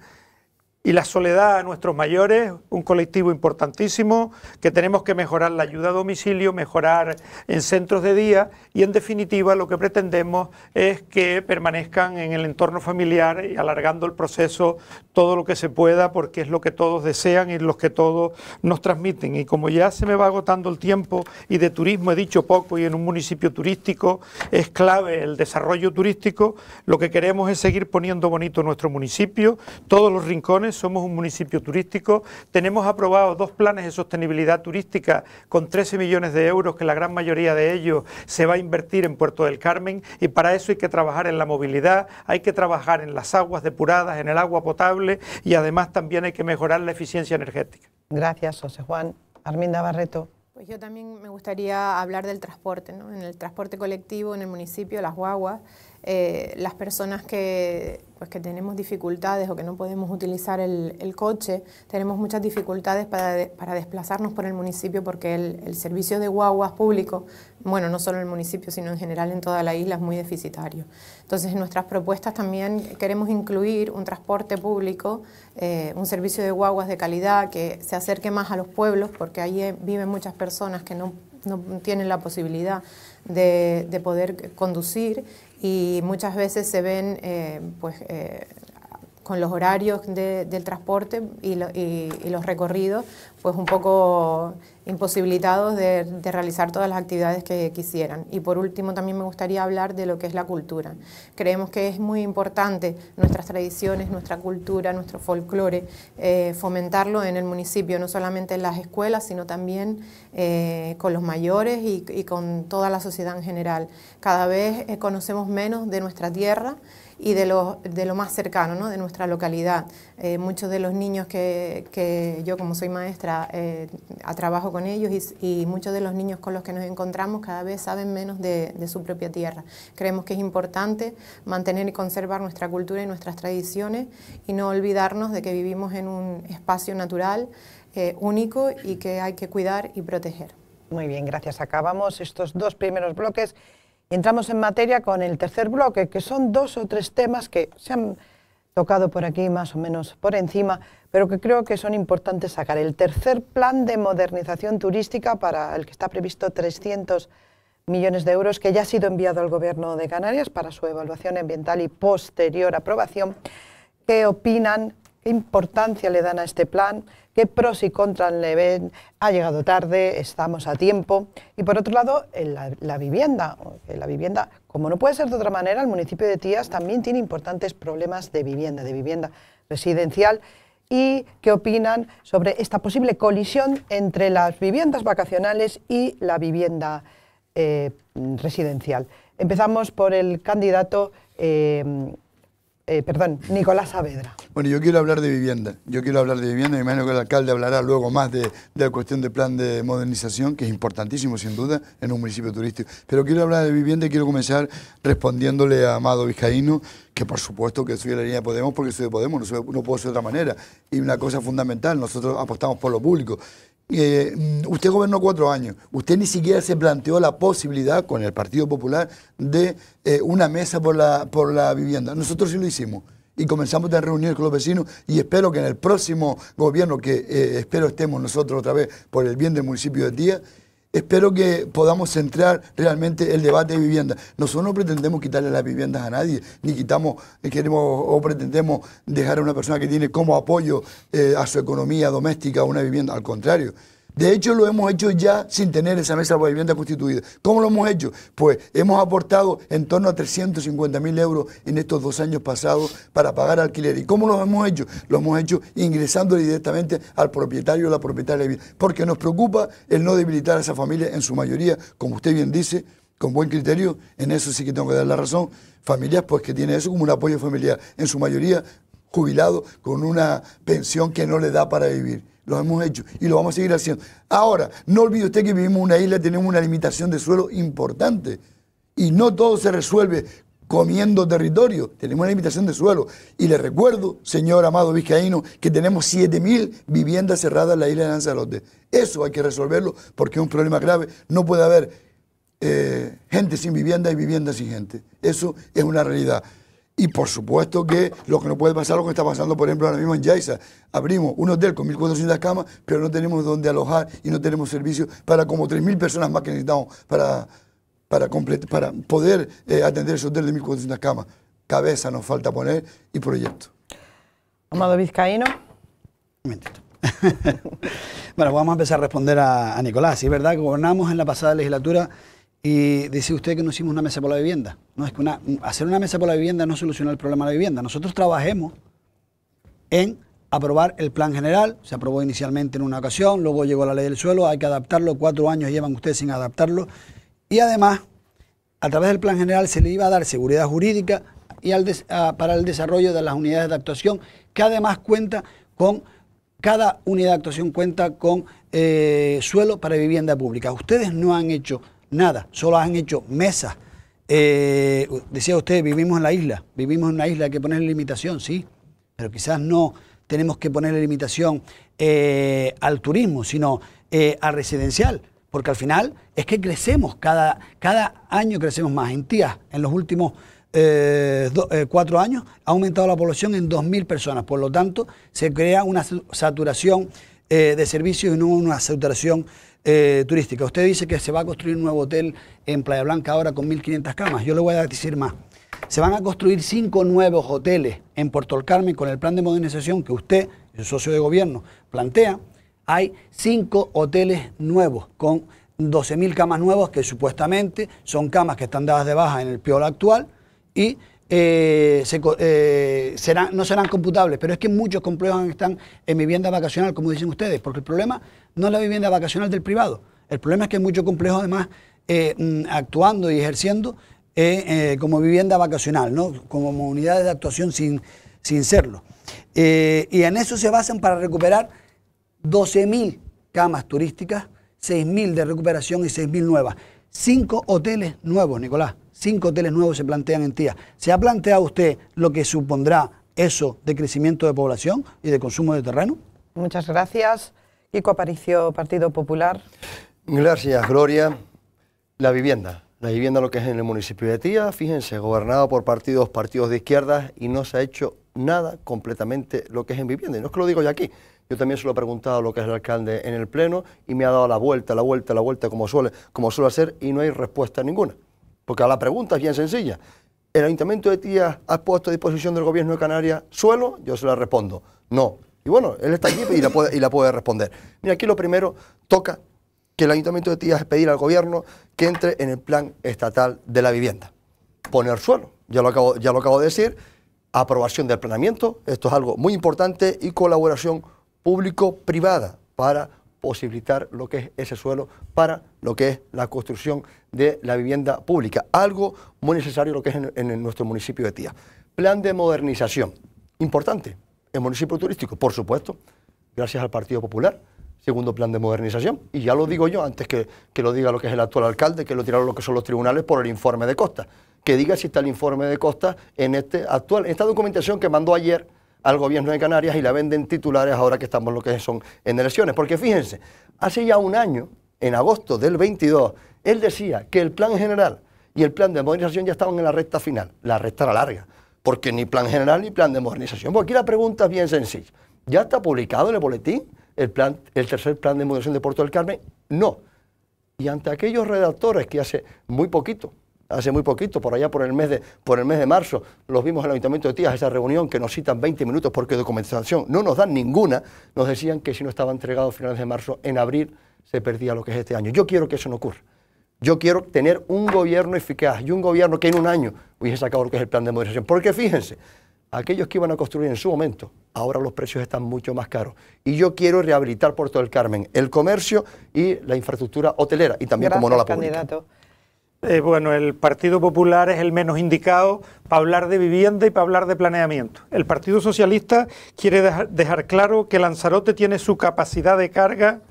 y la soledad a nuestros mayores, un colectivo importantísimo, que tenemos que mejorar la ayuda a domicilio, mejorar en centros de día y en definitiva lo que pretendemos es que permanezcan en el entorno familiar y alargando el proceso todo lo que se pueda porque es lo que todos desean y lo que todos nos transmiten. Y como ya se me va agotando el tiempo y de turismo he dicho poco y en un municipio turístico es clave el desarrollo turístico, lo que queremos es seguir poniendo bonito nuestro municipio, todos los rincones somos un municipio turístico, tenemos aprobados dos planes de sostenibilidad turística con 13 millones de euros, que la gran mayoría de ellos se va a invertir en Puerto del Carmen y para eso hay que trabajar en la movilidad, hay que trabajar en las aguas depuradas, en el agua potable y además también hay que mejorar la eficiencia energética. Gracias, José Juan. Arminda Barreto. Pues yo también me gustaría hablar del transporte, ¿no? en el transporte colectivo en el municipio, las guaguas. Eh, las personas que, pues que tenemos dificultades o que no podemos utilizar el, coche, tenemos muchas dificultades para, para, desplazarnos por el municipio porque el, servicio de guaguas público, bueno, no solo en el municipio, sino en general en toda la isla, es muy deficitario. Entonces, en nuestras propuestas también queremos incluir un transporte público, eh, un servicio de guaguas de calidad que se acerque más a los pueblos, porque ahí viven muchas personas que no, no tienen la posibilidad de, de poder conducir y muchas veces se ven eh, pues, eh, con los horarios del transporte y, los recorridos pues un poco imposibilitados de, realizar todas las actividades que quisieran. Y por último también me gustaría hablar de lo que es la cultura. Creemos que es muy importante nuestras tradiciones, nuestra cultura, nuestro folclore, eh, fomentarlo en el municipio, no solamente en las escuelas, sino también con los mayores y, y, con toda la sociedad en general. Cada vez conocemos menos de nuestra tierra y de lo, de lo más cercano, ¿no? de nuestra localidad. Eh, muchos de los niños que, que yo como soy maestra eh, trabajo con ellos y, muchos de los niños con los que nos encontramos cada vez saben menos de, de, su propia tierra. Creemos que es importante mantener y conservar nuestra cultura y nuestras tradiciones y no olvidarnos de que vivimos en un espacio natural eh, único y que hay que cuidar y proteger. Muy bien, gracias. Acabamos estos dos primeros bloques entramos en materia con el tercer bloque, que son dos o tres temas que se han tocado por aquí más o menos por encima, pero que creo que son importantes sacar. El tercer plan de modernización turística para el que está previsto 300 millones de euros, que ya ha sido enviado al Gobierno de Canarias para su evaluación ambiental y posterior aprobación. ¿Qué opinan? ¿Qué importancia le dan a este plan? Qué pros y contras le ven, ha llegado tarde, estamos a tiempo. Y por otro lado, la, la, vivienda. La vivienda, como no puede ser de otra manera, el municipio de Tías también tiene importantes problemas de vivienda, de vivienda residencial. ¿Y qué opinan sobre esta posible colisión entre las viviendas vacacionales y la vivienda eh, residencial? Empezamos por el candidato eh, eh, perdón, Nicolás Saavedra. Bueno, yo quiero hablar de vivienda. Yo quiero hablar de vivienda. Me imagino que el alcalde hablará luego más de, la cuestión del plan de modernización, que es importantísimo, sin duda, en un municipio turístico. Pero quiero hablar de vivienda y quiero comenzar respondiéndole a Amado Vizcaíno, que por supuesto que soy de la línea de Podemos porque soy de Podemos, no, no puedo ser de otra manera. Y una cosa fundamental, nosotros apostamos por lo público. Eh, usted gobernó cuatro años, usted ni siquiera se planteó la posibilidad con el Partido Popular de eh, una mesa por la, por la vivienda. Nosotros sí lo hicimos y comenzamos a reuniones con los vecinos y espero que en el próximo gobierno, que eh, espero estemos nosotros otra vez por el bien del municipio de Tía, espero que podamos centrar realmente el debate de vivienda. Nosotros no pretendemos quitarle las viviendas a nadie, ni quitamos, queremos o pretendemos dejar a una persona que tiene como apoyo eh, a su economía doméstica una vivienda. Al contrario, de hecho, lo hemos hecho ya sin tener esa mesa de vivienda constituida. ¿Cómo lo hemos hecho? Pues hemos aportado en torno a 350 mil euros en estos dos años pasados para pagar alquiler. ¿Y cómo lo hemos hecho? Lo hemos hecho ingresando directamente al propietario o la propietaria de vivienda. Porque nos preocupa el no debilitar a esa familia, en su mayoría, como usted bien dice, con buen criterio, en eso sí que tengo que dar la razón, familias pues que tienen eso como un apoyo familiar, en su mayoría jubilados con una pensión que no le da para vivir. Lo hemos hecho y lo vamos a seguir haciendo. Ahora, no olvide usted que vivimos en una isla, tenemos una limitación de suelo importante y no todo se resuelve comiendo territorio, tenemos una limitación de suelo. Y le recuerdo, señor amado vizcaíno, que tenemos 7.000 viviendas cerradas en la isla de Lanzarote. Eso hay que resolverlo porque es un problema grave. No puede haber eh, gente sin vivienda y vivienda sin gente. Eso es una realidad. Y por supuesto que lo que no puede pasar, lo que está pasando, por ejemplo, ahora mismo en Yaiza. Abrimos un hotel con 1.400 camas, pero no tenemos dónde alojar y no tenemos servicios para como 3.000 personas más que necesitamos para, para, para poder eh, atender ese hotel de 1.400 camas. Cabeza nos falta poner y proyecto. Amado Vizcaíno. Un momentito. bueno, vamos a empezar a responder a, a Nicolás. Sí, es verdad que gobernamos en la pasada legislatura y dice usted que no hicimos una mesa por la vivienda. No, es que hacer una mesa por la vivienda no soluciona el problema de la vivienda. Nosotros trabajemos en aprobar el plan general. Se aprobó inicialmente en una ocasión, luego llegó la ley del suelo, hay que adaptarlo. Cuatro años llevan ustedes sin adaptarlo. Y además, a través del plan general se le iba a dar seguridad jurídica y para el desarrollo de las unidades de actuación, que además cuenta con, cada unidad de actuación cuenta con eh, suelo para vivienda pública. Ustedes no han hecho nada, solo han hecho mesas. Eh, decía usted, vivimos en la isla, vivimos en una isla, hay que poner limitación, sí, pero quizás no tenemos que poner limitación eh, al turismo, sino eh, al residencial, porque al final es que crecemos, cada, cada año crecemos más. En Tías, en los últimos cuatro años, ha aumentado la población en 2.000 personas, por lo tanto, se crea una saturación de servicios y no una saturación eh, turística. Usted dice que se va a construir un nuevo hotel en Playa Blanca ahora con 1.500 camas. Yo le voy a decir más. Se van a construir cinco nuevos hoteles en Puerto del Carmen con el plan de modernización que usted, el socio de gobierno, plantea. Hay cinco hoteles nuevos con 12.000 camas nuevas que supuestamente son camas que están dadas de baja en el peor actual y eh, eh, no serán computables, pero es que muchos complejos están en vivienda vacacional, como dicen ustedes, porque el problema no es la vivienda vacacional del privado, el problema es que hay muchos complejos además eh, mm, actuando y ejerciendo como vivienda vacacional, ¿no? como unidades de actuación sin, sin serlo. y en eso se basan para recuperar 12.000 camas turísticas, 6.000 de recuperación y 6.000 nuevas. Cinco hoteles nuevos, Nicolás cinco hoteles nuevos se plantean en Tía. ¿Se ha planteado usted lo que supondrá eso de crecimiento de población y de consumo de terreno? Muchas gracias. Kiko Aparicio, Partido Popular. Gracias, Gloria. La vivienda. La vivienda lo que es en el municipio de Tía, fíjense, gobernado por partidos, partidos de izquierda y no se ha hecho nada completamente lo que es en vivienda. Y no es que lo digo yo aquí, yo también se lo he preguntado a lo que es el alcalde en el pleno y me ha dado la vuelta, la vuelta, la vuelta como suele, como suele hacer y no hay respuesta ninguna. Porque la pregunta es bien sencilla. ¿El Ayuntamiento de Tía ha puesto a disposición del Gobierno de Canarias suelo? Yo se la respondo, no. Y bueno, él está aquí y la puede, responder. Mira, aquí lo primero toca que el Ayuntamiento de Tía es pedir al Gobierno que entre en el plan estatal de la vivienda. Poner suelo, ya lo acabo, ya lo acabo de decir, aprobación del planeamiento, esto es algo muy importante, y colaboración público-privada para posibilitar lo que es ese suelo para lo que es la construcción de la vivienda pública, algo muy necesario lo que es en, nuestro municipio de Tía. Plan de modernización, importante, el municipio turístico, por supuesto, gracias al Partido Popular, segundo plan de modernización, y ya lo digo yo antes que, que lo diga lo que es el actual alcalde, que lo tiraron lo que son los tribunales por el informe de Costa, que diga si está el informe de Costa en este actual, en esta documentación que mandó ayer al gobierno de Canarias y la venden titulares ahora que estamos lo que son en elecciones. Porque fíjense, hace ya un año, en agosto del 22, él decía que el plan general y el plan de modernización ya estaban en la recta final. La recta era larga, porque ni plan general ni plan de modernización. Porque aquí la pregunta es bien sencilla. ¿Ya está publicado en el boletín el, plan, el tercer plan de modernización de Puerto del Carmen? No. Y ante aquellos redactores que hace muy poquito hace muy poquito, por allá por el mes de, por el mes de marzo, los vimos en el Ayuntamiento de Tías, esa reunión que nos citan 20 minutos porque documentación no nos dan ninguna, nos decían que si no estaba entregado a finales de marzo, en abril se perdía lo que es este año. Yo quiero que eso no ocurra. Yo quiero tener un gobierno eficaz y un gobierno que en un año hubiese sacado lo que es el plan de modernización. Porque fíjense, aquellos que iban a construir en su momento, ahora los precios están mucho más caros. Y yo quiero rehabilitar Puerto del Carmen, el comercio y la infraestructura hotelera y también, como no, la pública. Eh, bueno, el Partido Popular es el menos indicado para hablar de vivienda y para hablar de planeamiento. El Partido Socialista quiere dejar, claro que Lanzarote tiene su capacidad de carga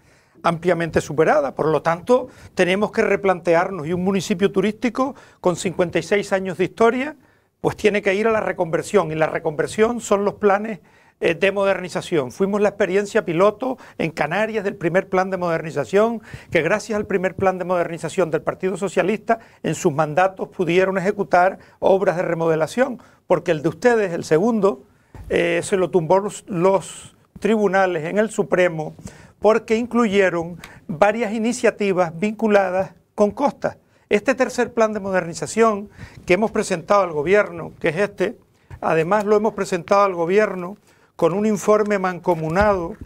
ampliamente superada. Por lo tanto, tenemos que replantearnos y un municipio turístico con 56 años de historia, pues tiene que ir a la reconversión. Y la reconversión son los planes eh, de modernización. Fuimos la experiencia piloto en Canarias del primer plan de modernización, que gracias al primer plan de modernización del Partido Socialista, en sus mandatos pudieron ejecutar obras de remodelación, porque el de ustedes, el segundo, eh, se lo tumbó los tribunales en el Supremo, porque incluyeron varias iniciativas vinculadas con costas. Este tercer plan de modernización que hemos presentado al gobierno, que es este, además lo hemos presentado al gobierno con un informe mancomunado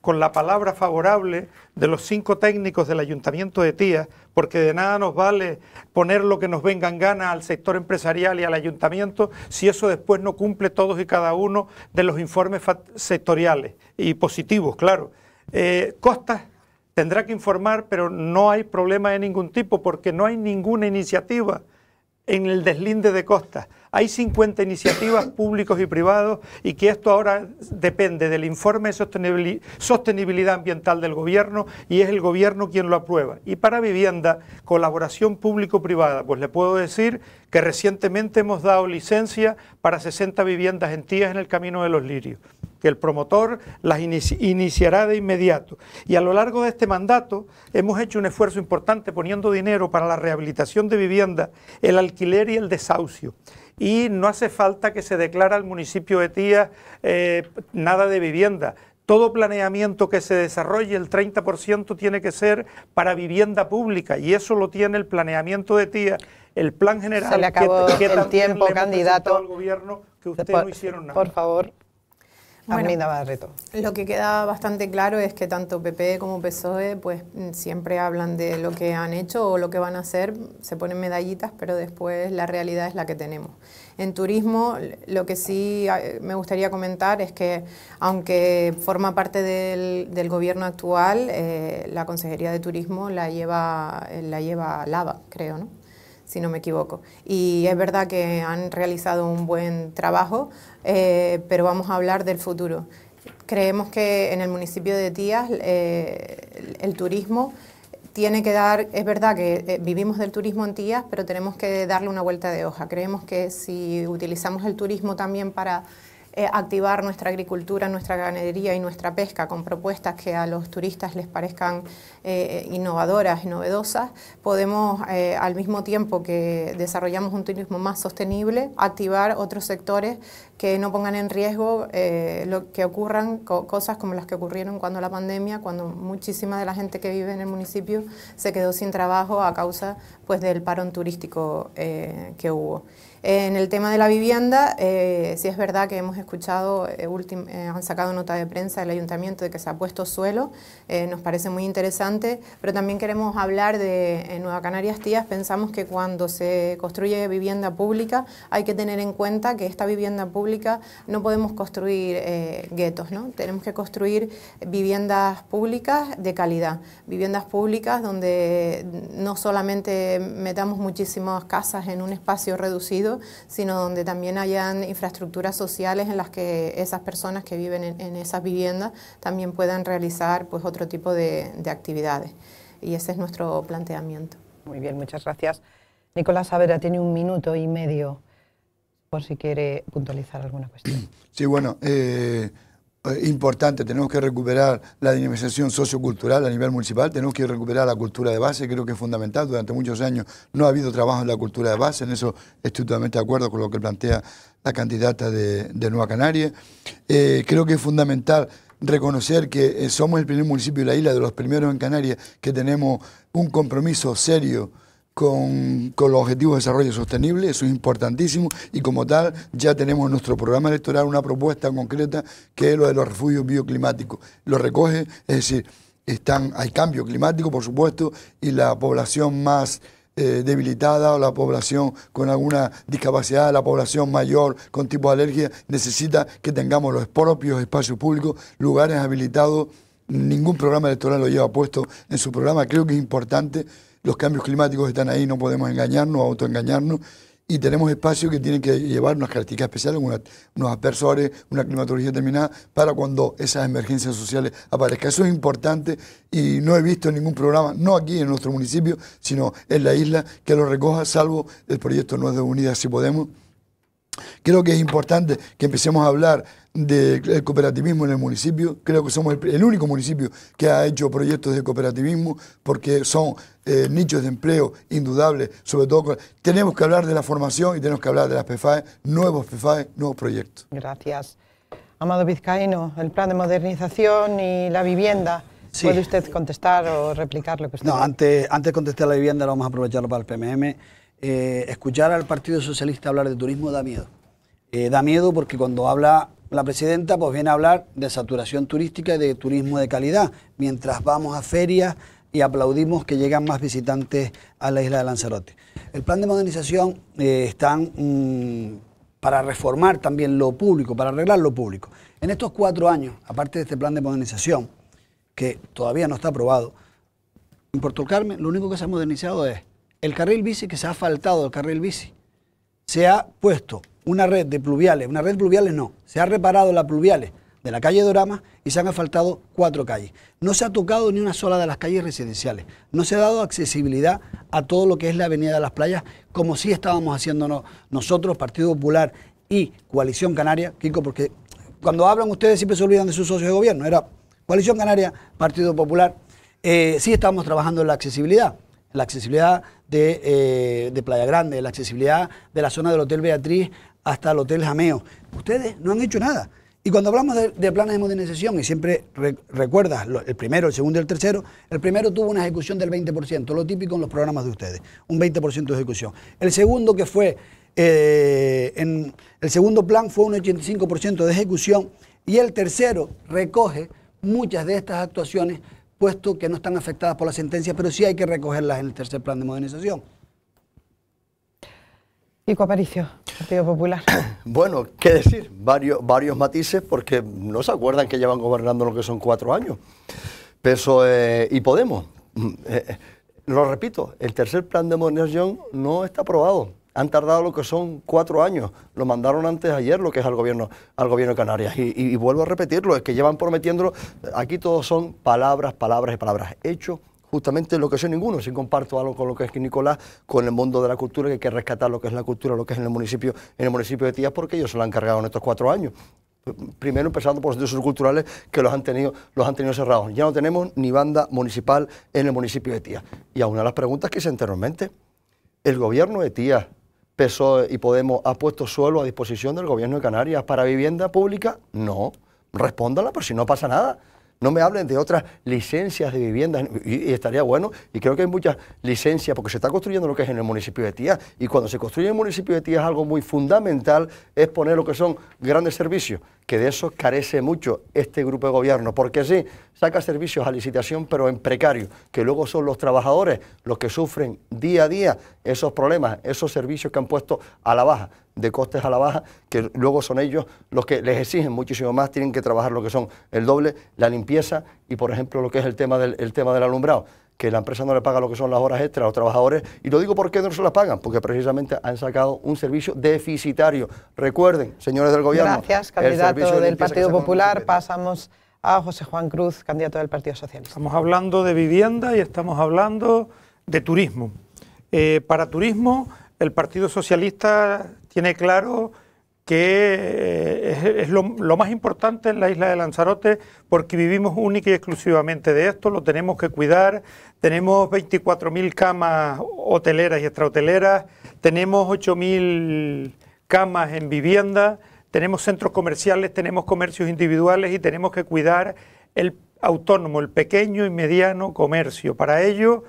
con la palabra favorable de los cinco técnicos del Ayuntamiento de Tía, porque de nada nos vale poner lo que nos venga en gana al sector empresarial y al ayuntamiento si eso después no cumple todos y cada uno de los informes sectoriales y positivos, claro. Eh, Costas tendrá que informar, pero no hay problema de ningún tipo porque no hay ninguna iniciativa en el deslinde de costas. Hay 50 iniciativas públicos y privados y que esto ahora depende del informe de sostenibilidad ambiental del gobierno y es el gobierno quien lo aprueba. Y para vivienda, colaboración público-privada, pues le puedo decir que recientemente hemos dado licencia para 60 viviendas en Tías en el Camino de los Lirios que el promotor las iniciará de inmediato. Y a lo largo de este mandato hemos hecho un esfuerzo importante poniendo dinero para la rehabilitación de vivienda, el alquiler y el desahucio y no hace falta que se declara al municipio de Tía eh, nada de vivienda. Todo planeamiento que se desarrolle, el 30% tiene que ser para vivienda pública y eso lo tiene el planeamiento de Tía, el plan general. Se le acabó el tiempo, candidato. Al gobierno que ustedes no hicieron nada. Por favor. Lo que queda bastante claro es que tanto PP como PSOE pues siempre hablan de lo que han hecho o lo que van a hacer, se ponen medallitas, pero después la realidad es la que tenemos. En turismo, lo que sí eh, me gustaría comentar es que, aunque forma parte del, gobierno actual, eh, la Consejería de Turismo la lleva, la lleva Lava, creo, ¿no? Si no me equivoco. Y es verdad que han realizado un buen trabajo, eh, pero vamos a hablar del futuro. Creemos que en el municipio de Tías eh, el, turismo tiene que dar, es verdad que eh, vivimos del turismo en Tías, pero tenemos que darle una vuelta de hoja. Creemos que si utilizamos el turismo también para eh, activar nuestra agricultura, nuestra ganadería y nuestra pesca con propuestas que a los turistas les parezcan eh, innovadoras y novedosas, podemos eh, al mismo tiempo que desarrollamos un turismo más sostenible, activar otros sectores que no pongan en riesgo lo que ocurran cosas como las que ocurrieron cuando la pandemia, cuando muchísima de la gente que vive en el municipio se quedó sin trabajo a causa pues del parón turístico que hubo. En el tema de la vivienda, eh, sí es verdad que hemos escuchado, eh, eh, han sacado nota de prensa del ayuntamiento de que se ha puesto suelo, nos parece muy interesante, pero también queremos hablar de Nueva Canarias Tías, pensamos que cuando se construye vivienda pública hay que tener en cuenta que esta vivienda pública no podemos construir guetos, ¿no? tenemos que construir viviendas públicas de calidad, viviendas públicas donde no solamente metamos muchísimas casas en un espacio reducido, sino donde también hayan infraestructuras sociales en las que esas personas que viven en, esas viviendas también puedan realizar pues, otro tipo de, actividades. Y ese es nuestro planteamiento. Muy bien, muchas gracias. Nicolás Savera tiene un minuto y medio por si quiere puntualizar alguna cuestión. Sí, bueno, eh, eh, importante, tenemos que recuperar la dinamización sociocultural a nivel municipal, tenemos que recuperar la cultura de base, creo que es fundamental, durante muchos años no ha habido trabajo en la cultura de base, en eso estoy totalmente de acuerdo con lo que plantea la candidata de, Nueva Canaria. Eh, creo que es fundamental reconocer que eh, somos el primer municipio de la isla, de los primeros en Canarias, que tenemos un compromiso serio con, los objetivos de desarrollo sostenible, eso es importantísimo, y como tal ya tenemos en nuestro programa electoral una propuesta concreta que es lo de los refugios bioclimáticos. Lo recoge, es decir, están, hay cambio climático, por supuesto, y la población más eh, debilitada o la población con alguna discapacidad, la población mayor con tipo de alergia, necesita que tengamos los propios espacios públicos, lugares habilitados. Ningún programa electoral lo lleva puesto en su programa. Creo que es importante los cambios climáticos están ahí, no podemos engañarnos, autoengañarnos, y tenemos espacios que tienen que llevar unas características especiales, unos aspersores, una climatología determinada para cuando esas emergencias sociales aparezcan. Eso es importante y no he visto ningún programa, no aquí en nuestro municipio, sino en la isla, que lo recoja, salvo el proyecto No es de Unidas si podemos. Creo que es importante que empecemos a hablar del cooperativismo en el municipio. Creo que somos el, único municipio que ha hecho proyectos de cooperativismo porque son eh, nichos de empleo indudables. Sobre todo, tenemos que hablar de la formación y tenemos que hablar de las PFAE, nuevos PFAE, nuevos proyectos. Gracias. Amado Vizcaíno, el plan de modernización y la vivienda. ¿Puede usted contestar o replicar lo que usted No, antes, antes de contestar la vivienda, vamos a aprovecharlo para el PMM. Eh, escuchar al Partido Socialista hablar de turismo da miedo. Eh, da miedo porque cuando habla la presidenta pues viene a hablar de saturación turística y de turismo de calidad, mientras vamos a ferias y aplaudimos que llegan más visitantes a la isla de Lanzarote. El plan de modernización eh, está mm, para reformar también lo público, para arreglar lo público. En estos cuatro años, aparte de este plan de modernización, que todavía no está aprobado, en Puerto Carmen lo único que se ha modernizado es el carril bici que se ha faltado, el carril bici. Se ha puesto una red de pluviales, una red pluviales no, se ha reparado las pluviales de la calle Dorama y se han asfaltado cuatro calles. No se ha tocado ni una sola de las calles residenciales. No se ha dado accesibilidad a todo lo que es la Avenida de las Playas, como sí estábamos haciendo nosotros, Partido Popular y Coalición Canaria, Kiko, porque cuando hablan ustedes siempre se olvidan de sus socios de gobierno. Era Coalición Canaria, Partido Popular. Eh, sí estamos trabajando en la accesibilidad la accesibilidad de, eh, de, Playa Grande, la accesibilidad de la zona del Hotel Beatriz hasta el Hotel Jameo. Ustedes no han hecho nada. Y cuando hablamos de, planes de modernización, y siempre recuerdas el primero, el segundo y el tercero, el primero tuvo una ejecución del 20%, lo típico en los programas de ustedes, un 20% de ejecución. El segundo que fue, eh, en, el segundo plan fue un 85% de ejecución y el tercero recoge muchas de estas actuaciones, puesto que no están afectadas por la sentencia, pero sí hay que recogerlas en el tercer plan de modernización. Pico Aparicio, Partido Popular. Bueno, qué decir, varios, varios matices porque no se acuerdan que llevan gobernando lo que son cuatro años. PSOE y Podemos. Eh, eh, lo repito, el tercer plan de modernización no está aprobado. Han tardado lo que son cuatro años. Lo mandaron antes ayer, lo que es al gobierno, al gobierno de Canarias. Y, vuelvo a repetirlo, es que llevan prometiéndolo. Aquí todos son palabras, palabras y palabras. Hechos justamente lo que soy ninguno, si comparto algo con lo que es Nicolás, con el mundo de la cultura, que hay que rescatar lo que es la cultura, lo que es en el municipio, en el municipio de Tías, porque ellos se lo han cargado en estos cuatro años. Primero empezando por los centros culturales que los han, tenido, los han tenido cerrados. Ya no tenemos ni banda municipal en el municipio de Tías. Y a una de las preguntas que hice anteriormente, ¿el gobierno de Tías, PSOE y Podemos ha puesto suelo a disposición del gobierno de Canarias para vivienda pública? No. Respóndala, pero si no pasa nada. No me hablen de otras licencias de viviendas y, estaría bueno. Y creo que hay muchas licencias porque se está construyendo lo que es en el municipio de Tía. Y cuando se construye en el municipio de Tía es algo muy fundamental, es poner lo que son grandes servicios, que de eso carece mucho este grupo de gobierno. Porque sí, saca servicios a licitación, pero en precario, que luego son los trabajadores los que sufren día a día esos problemas, esos servicios que han puesto a la baja de costes a la baja, que luego son ellos los que les exigen muchísimo más, tienen que trabajar lo que son el doble, la limpieza y, por ejemplo, lo que es el tema del, tema del alumbrado que la empresa no le paga lo que son las horas extras a los trabajadores. Y lo digo porque no se las pagan, porque precisamente han sacado un servicio deficitario. Recuerden, señores del gobierno. Gracias, candidato del Partido Popular. Pasamos a José Juan Cruz, candidato del Partido Socialista. Estamos hablando de vivienda y estamos hablando de turismo. Eh, para turismo, el Partido Socialista tiene claro que eh, es, lo, más importante en la isla de Lanzarote porque vivimos única y exclusivamente de esto, lo tenemos que cuidar, tenemos 24.000 camas hoteleras y extrahoteleras, tenemos 8.000 camas en vivienda, tenemos centros comerciales, tenemos comercios individuales y tenemos que cuidar el autónomo, el pequeño y mediano comercio. Para ello,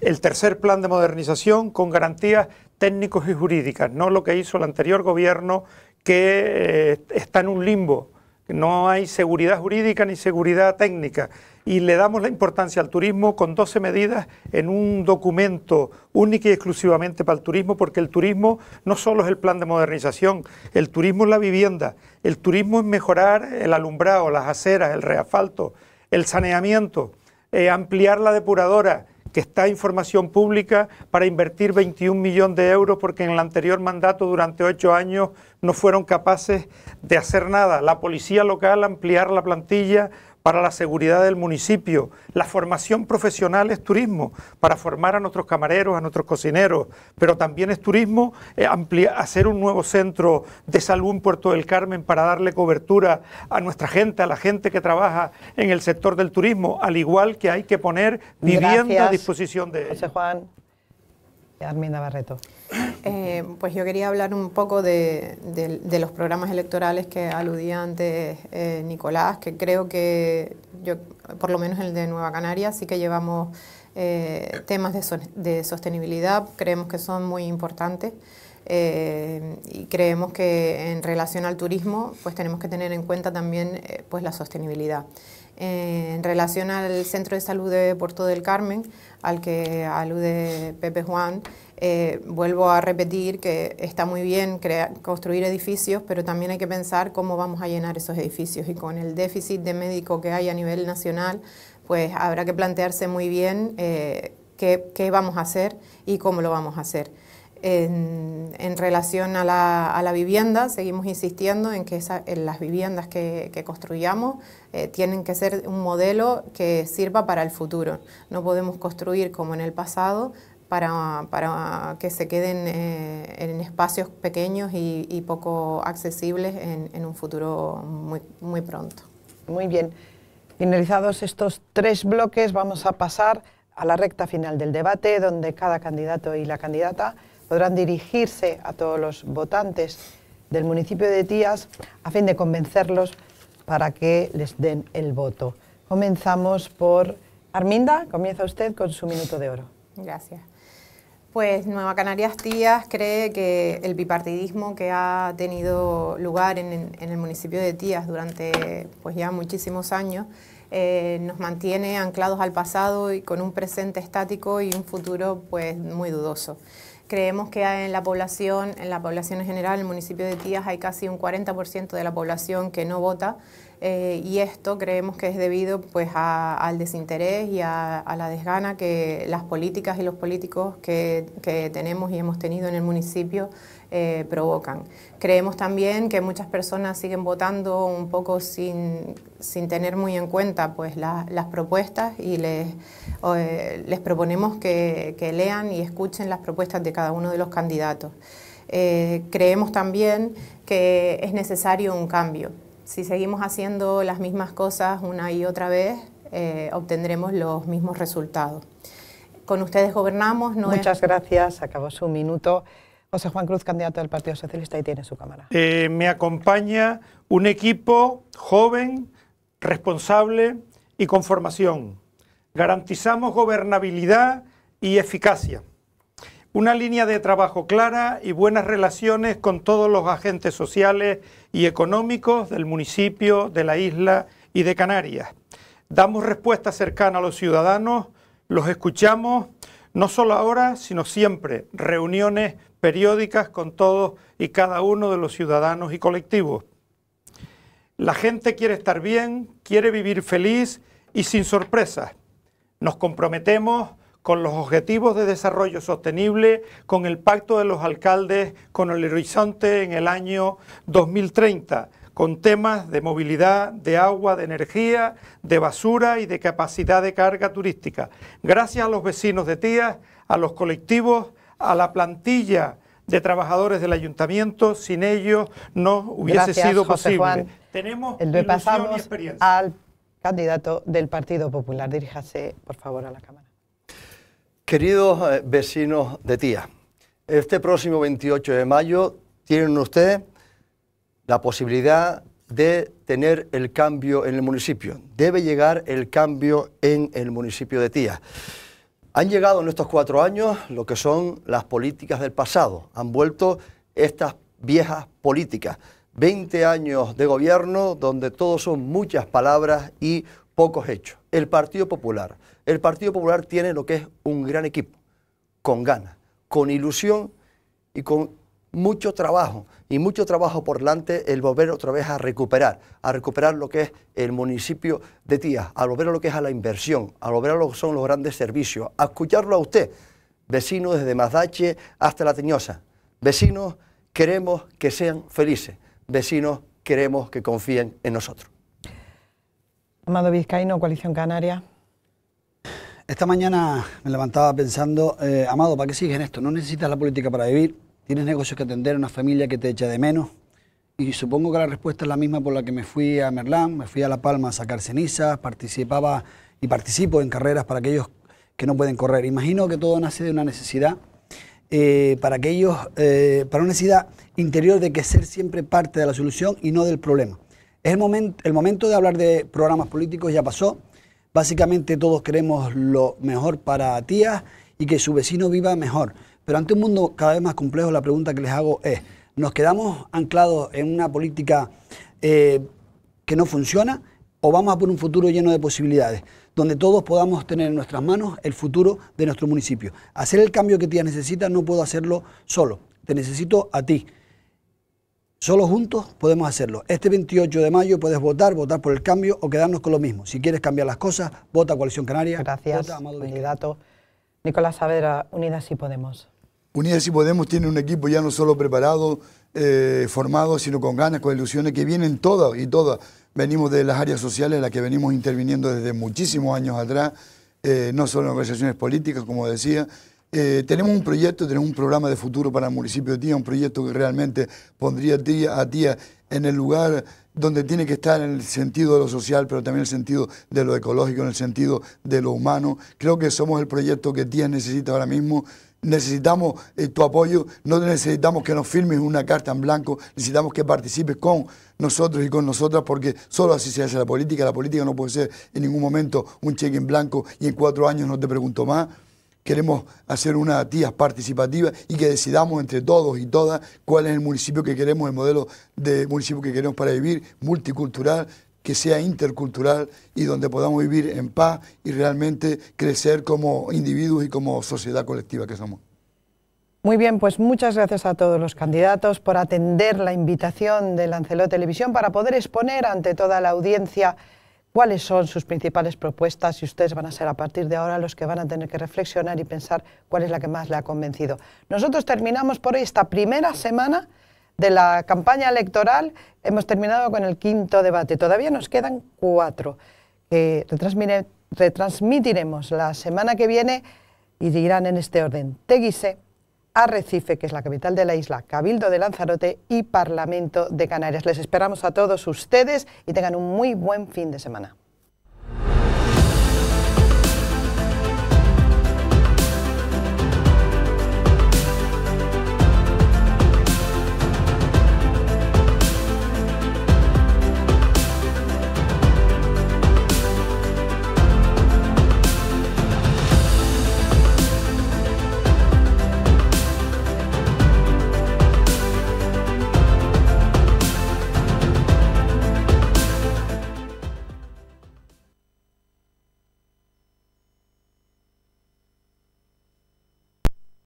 el tercer plan de modernización con garantías técnicos y jurídicas, no lo que hizo el anterior gobierno que eh, está en un limbo. No hay seguridad jurídica ni seguridad técnica. Y le damos la importancia al turismo con 12 medidas en un documento único y exclusivamente para el turismo, porque el turismo no solo es el plan de modernización, el turismo es la vivienda, el turismo es mejorar el alumbrado, las aceras, el reasfalto, el saneamiento, eh, ampliar la depuradora, que está información pública para invertir 21 millones de euros porque en el anterior mandato durante ocho años no fueron capaces de hacer nada. La policía local ampliar la plantilla para la seguridad del municipio, la formación profesional es turismo, para formar a nuestros camareros, a nuestros cocineros, pero también es turismo eh, hacer un nuevo centro de salud en Puerto del Carmen para darle cobertura a nuestra gente, a la gente que trabaja en el sector del turismo, al igual que hay que poner vivienda a disposición de José Juan. Arminda Barreto. Eh, pues yo quería hablar un poco de, los programas electorales que aludía antes eh, Nicolás, que creo que yo, por lo menos el de Nueva Canaria, sí que llevamos eh, temas de, sostenibilidad, creemos que son muy importantes. y creemos que en relación al turismo pues tenemos que tener en cuenta también pues la sostenibilidad. en relación al Centro de Salud de Puerto del Carmen, al que alude Pepe Juan, eh, vuelvo a repetir que está muy bien construir edificios, pero también hay que pensar cómo vamos a llenar esos edificios. Y con el déficit de médico que hay a nivel nacional, pues habrá que plantearse muy bien eh, qué, vamos a hacer y cómo lo vamos a hacer. En, relación a la, vivienda, seguimos insistiendo en que las viviendas que, construyamos eh, tienen que ser un modelo que sirva para el futuro. No podemos construir como en el pasado para, que se queden eh, en espacios pequeños y, poco accesibles en, un futuro muy, muy pronto. Muy bien. Finalizados estos tres bloques, vamos a pasar a la recta final del debate, donde cada candidato y la candidata podrán dirigirse a todos los votantes del municipio de Tías a fin de convencerlos para que les den el voto. Comenzamos por Arminda, comienza usted con su minuto de oro. Gracias. Pues Nueva Canarias Tías cree que el bipartidismo que ha tenido lugar en, el municipio de Tías durante pues ya muchísimos años eh, nos mantiene anclados al pasado y con un presente estático y un futuro pues muy dudoso. Creemos que en la población, en la población en general, en el municipio de Tías hay casi un 40% de la población que no vota eh, y esto creemos que es debido pues, al desinterés y a, la desgana que las políticas y los políticos que, tenemos y hemos tenido en el municipio eh, provocan. Creemos también que muchas personas siguen votando un poco sin, tener muy en cuenta pues, las propuestas y les, eh, les proponemos que, lean y escuchen las propuestas de cada uno de los candidatos. creemos también que es necesario un cambio si seguimos haciendo las mismas cosas una y otra vez, eh, obtendremos los mismos resultados. Con ustedes gobernamos. No Muchas gracias. Acabó su minuto. José Juan Cruz, candidato del Partido Socialista, y tiene su cámara. Eh, me acompaña un equipo joven, responsable y con formación. Garantizamos gobernabilidad y eficacia una línea de trabajo clara y buenas relaciones con todos los agentes sociales y económicos del municipio, de la isla y de Canarias. Damos respuesta cercana a los ciudadanos, los escuchamos, no solo ahora, sino siempre, reuniones periódicas con todos y cada uno de los ciudadanos y colectivos. La gente quiere estar bien, quiere vivir feliz y sin sorpresas. Nos comprometemos con los objetivos de desarrollo sostenible, con el pacto de los alcaldes, con el horizonte en el año 2030, con temas de movilidad, de agua, de energía, de basura y de capacidad de carga turística. Gracias a los vecinos de Tías, a los colectivos, a la plantilla de trabajadores del ayuntamiento, sin ellos no hubiese sido posible. Tenemos ilusión y experiencia. al candidato del Partido Popular. Diríjase, por favor, a la Cámara. Queridos eh, vecinos de Tía, este próximo 28 de mayo tienen ustedes la posibilidad de tener el cambio en el municipio. Debe llegar el cambio en el municipio de Tía. Han llegado en estos cuatro años lo que son las políticas del pasado. Han vuelto estas viejas políticas. 20 años de gobierno donde todo son muchas palabras y pocos hechos. El Partido Popular el Partido Popular tiene lo que es un gran equipo, con ganas, con ilusión y con mucho trabajo y mucho trabajo por delante el volver otra vez a recuperar, a recuperar lo que es el municipio de Tías, a volver a lo que es a la inversión, a volver a lo que son los grandes servicios, a escucharlo a usted, vecinos desde Mazdache hasta La Teñosa. Vecinos, queremos que sean felices. Vecinos, queremos que confíen en nosotros. Amado Vizcaíno, Coalición Canaria. Esta mañana me levantaba pensando, eh, Amado, ¿para qué sigues en esto? No necesitas la política para vivir, tienes negocios que atender, una familia que te echa de menos. Y supongo que la respuesta es la misma por la que me fui a Merlán, me fui a La Palma a sacar cenizas, participaba y participo en carreras para aquellos que no pueden correr. Imagino que todo nace de una necesidad, eh, para aquellos, eh, para una necesidad interior de que ser siempre parte de la solución y no del problema. Es el, momento, el momento de hablar de programas políticos, ya pasó. Básicamente todos queremos lo mejor para Tías y que su vecino viva mejor. Pero ante un mundo cada vez más complejo, la pregunta que les hago es, ¿nos quedamos anclados en una política eh, que no funciona o vamos a por un futuro lleno de posibilidades, donde todos podamos tener en nuestras manos el futuro de nuestro municipio? Hacer el cambio que Tías necesita no puedo hacerlo solo, te necesito a ti. Solo juntos podemos hacerlo. Este 28 de mayo puedes votar, votar por el cambio o quedarnos con lo mismo. Si quieres cambiar las cosas, vota Coalición Canaria. Gracias, candidato. Nicolás Saavedra, Unidas y Podemos. Unidas y Podemos tiene un equipo ya no solo preparado, eh, formado, sino con ganas, con ilusiones, que vienen todas y todas. Venimos de las áreas sociales, en las que venimos interviniendo desde muchísimos años atrás, eh, no solo en organizaciones políticas, como decía. Eh, tenemos un proyecto, tenemos un programa de futuro para el municipio de Tía, un proyecto que realmente pondría a Tía, a Tía en el lugar donde tiene que estar en el sentido de lo social, pero también en el sentido de lo ecológico, en el sentido de lo humano. Creo que somos el proyecto que Tía necesita ahora mismo necesitamos eh, tu apoyo, no necesitamos que nos firmes una carta en blanco, necesitamos que participes con nosotros y con nosotras, porque solo así se hace la política. La política no puede ser en ningún momento un cheque en blanco y en cuatro años no te pregunto más. Queremos hacer una tía participativa y que decidamos entre todos y todas cuál es el municipio que queremos, el modelo de municipio que queremos para vivir, multicultural, que sea intercultural y donde podamos vivir en paz y realmente crecer como individuos y como sociedad colectiva que somos. Muy bien, pues muchas gracias a todos los candidatos por atender la invitación de Lancelot Televisión para poder exponer ante toda la audiencia cuáles son sus principales propuestas y ustedes van a ser a partir de ahora los que van a tener que reflexionar y pensar cuál es la que más le ha convencido. Nosotros terminamos por hoy esta primera semana de la campaña electoral hemos terminado con el quinto debate. Todavía nos quedan cuatro que retransmitiremos la semana que viene y irán en este orden. Teguise, Arrecife, que es la capital de la isla, Cabildo de Lanzarote y Parlamento de Canarias. Les esperamos a todos ustedes y tengan un muy buen fin de semana.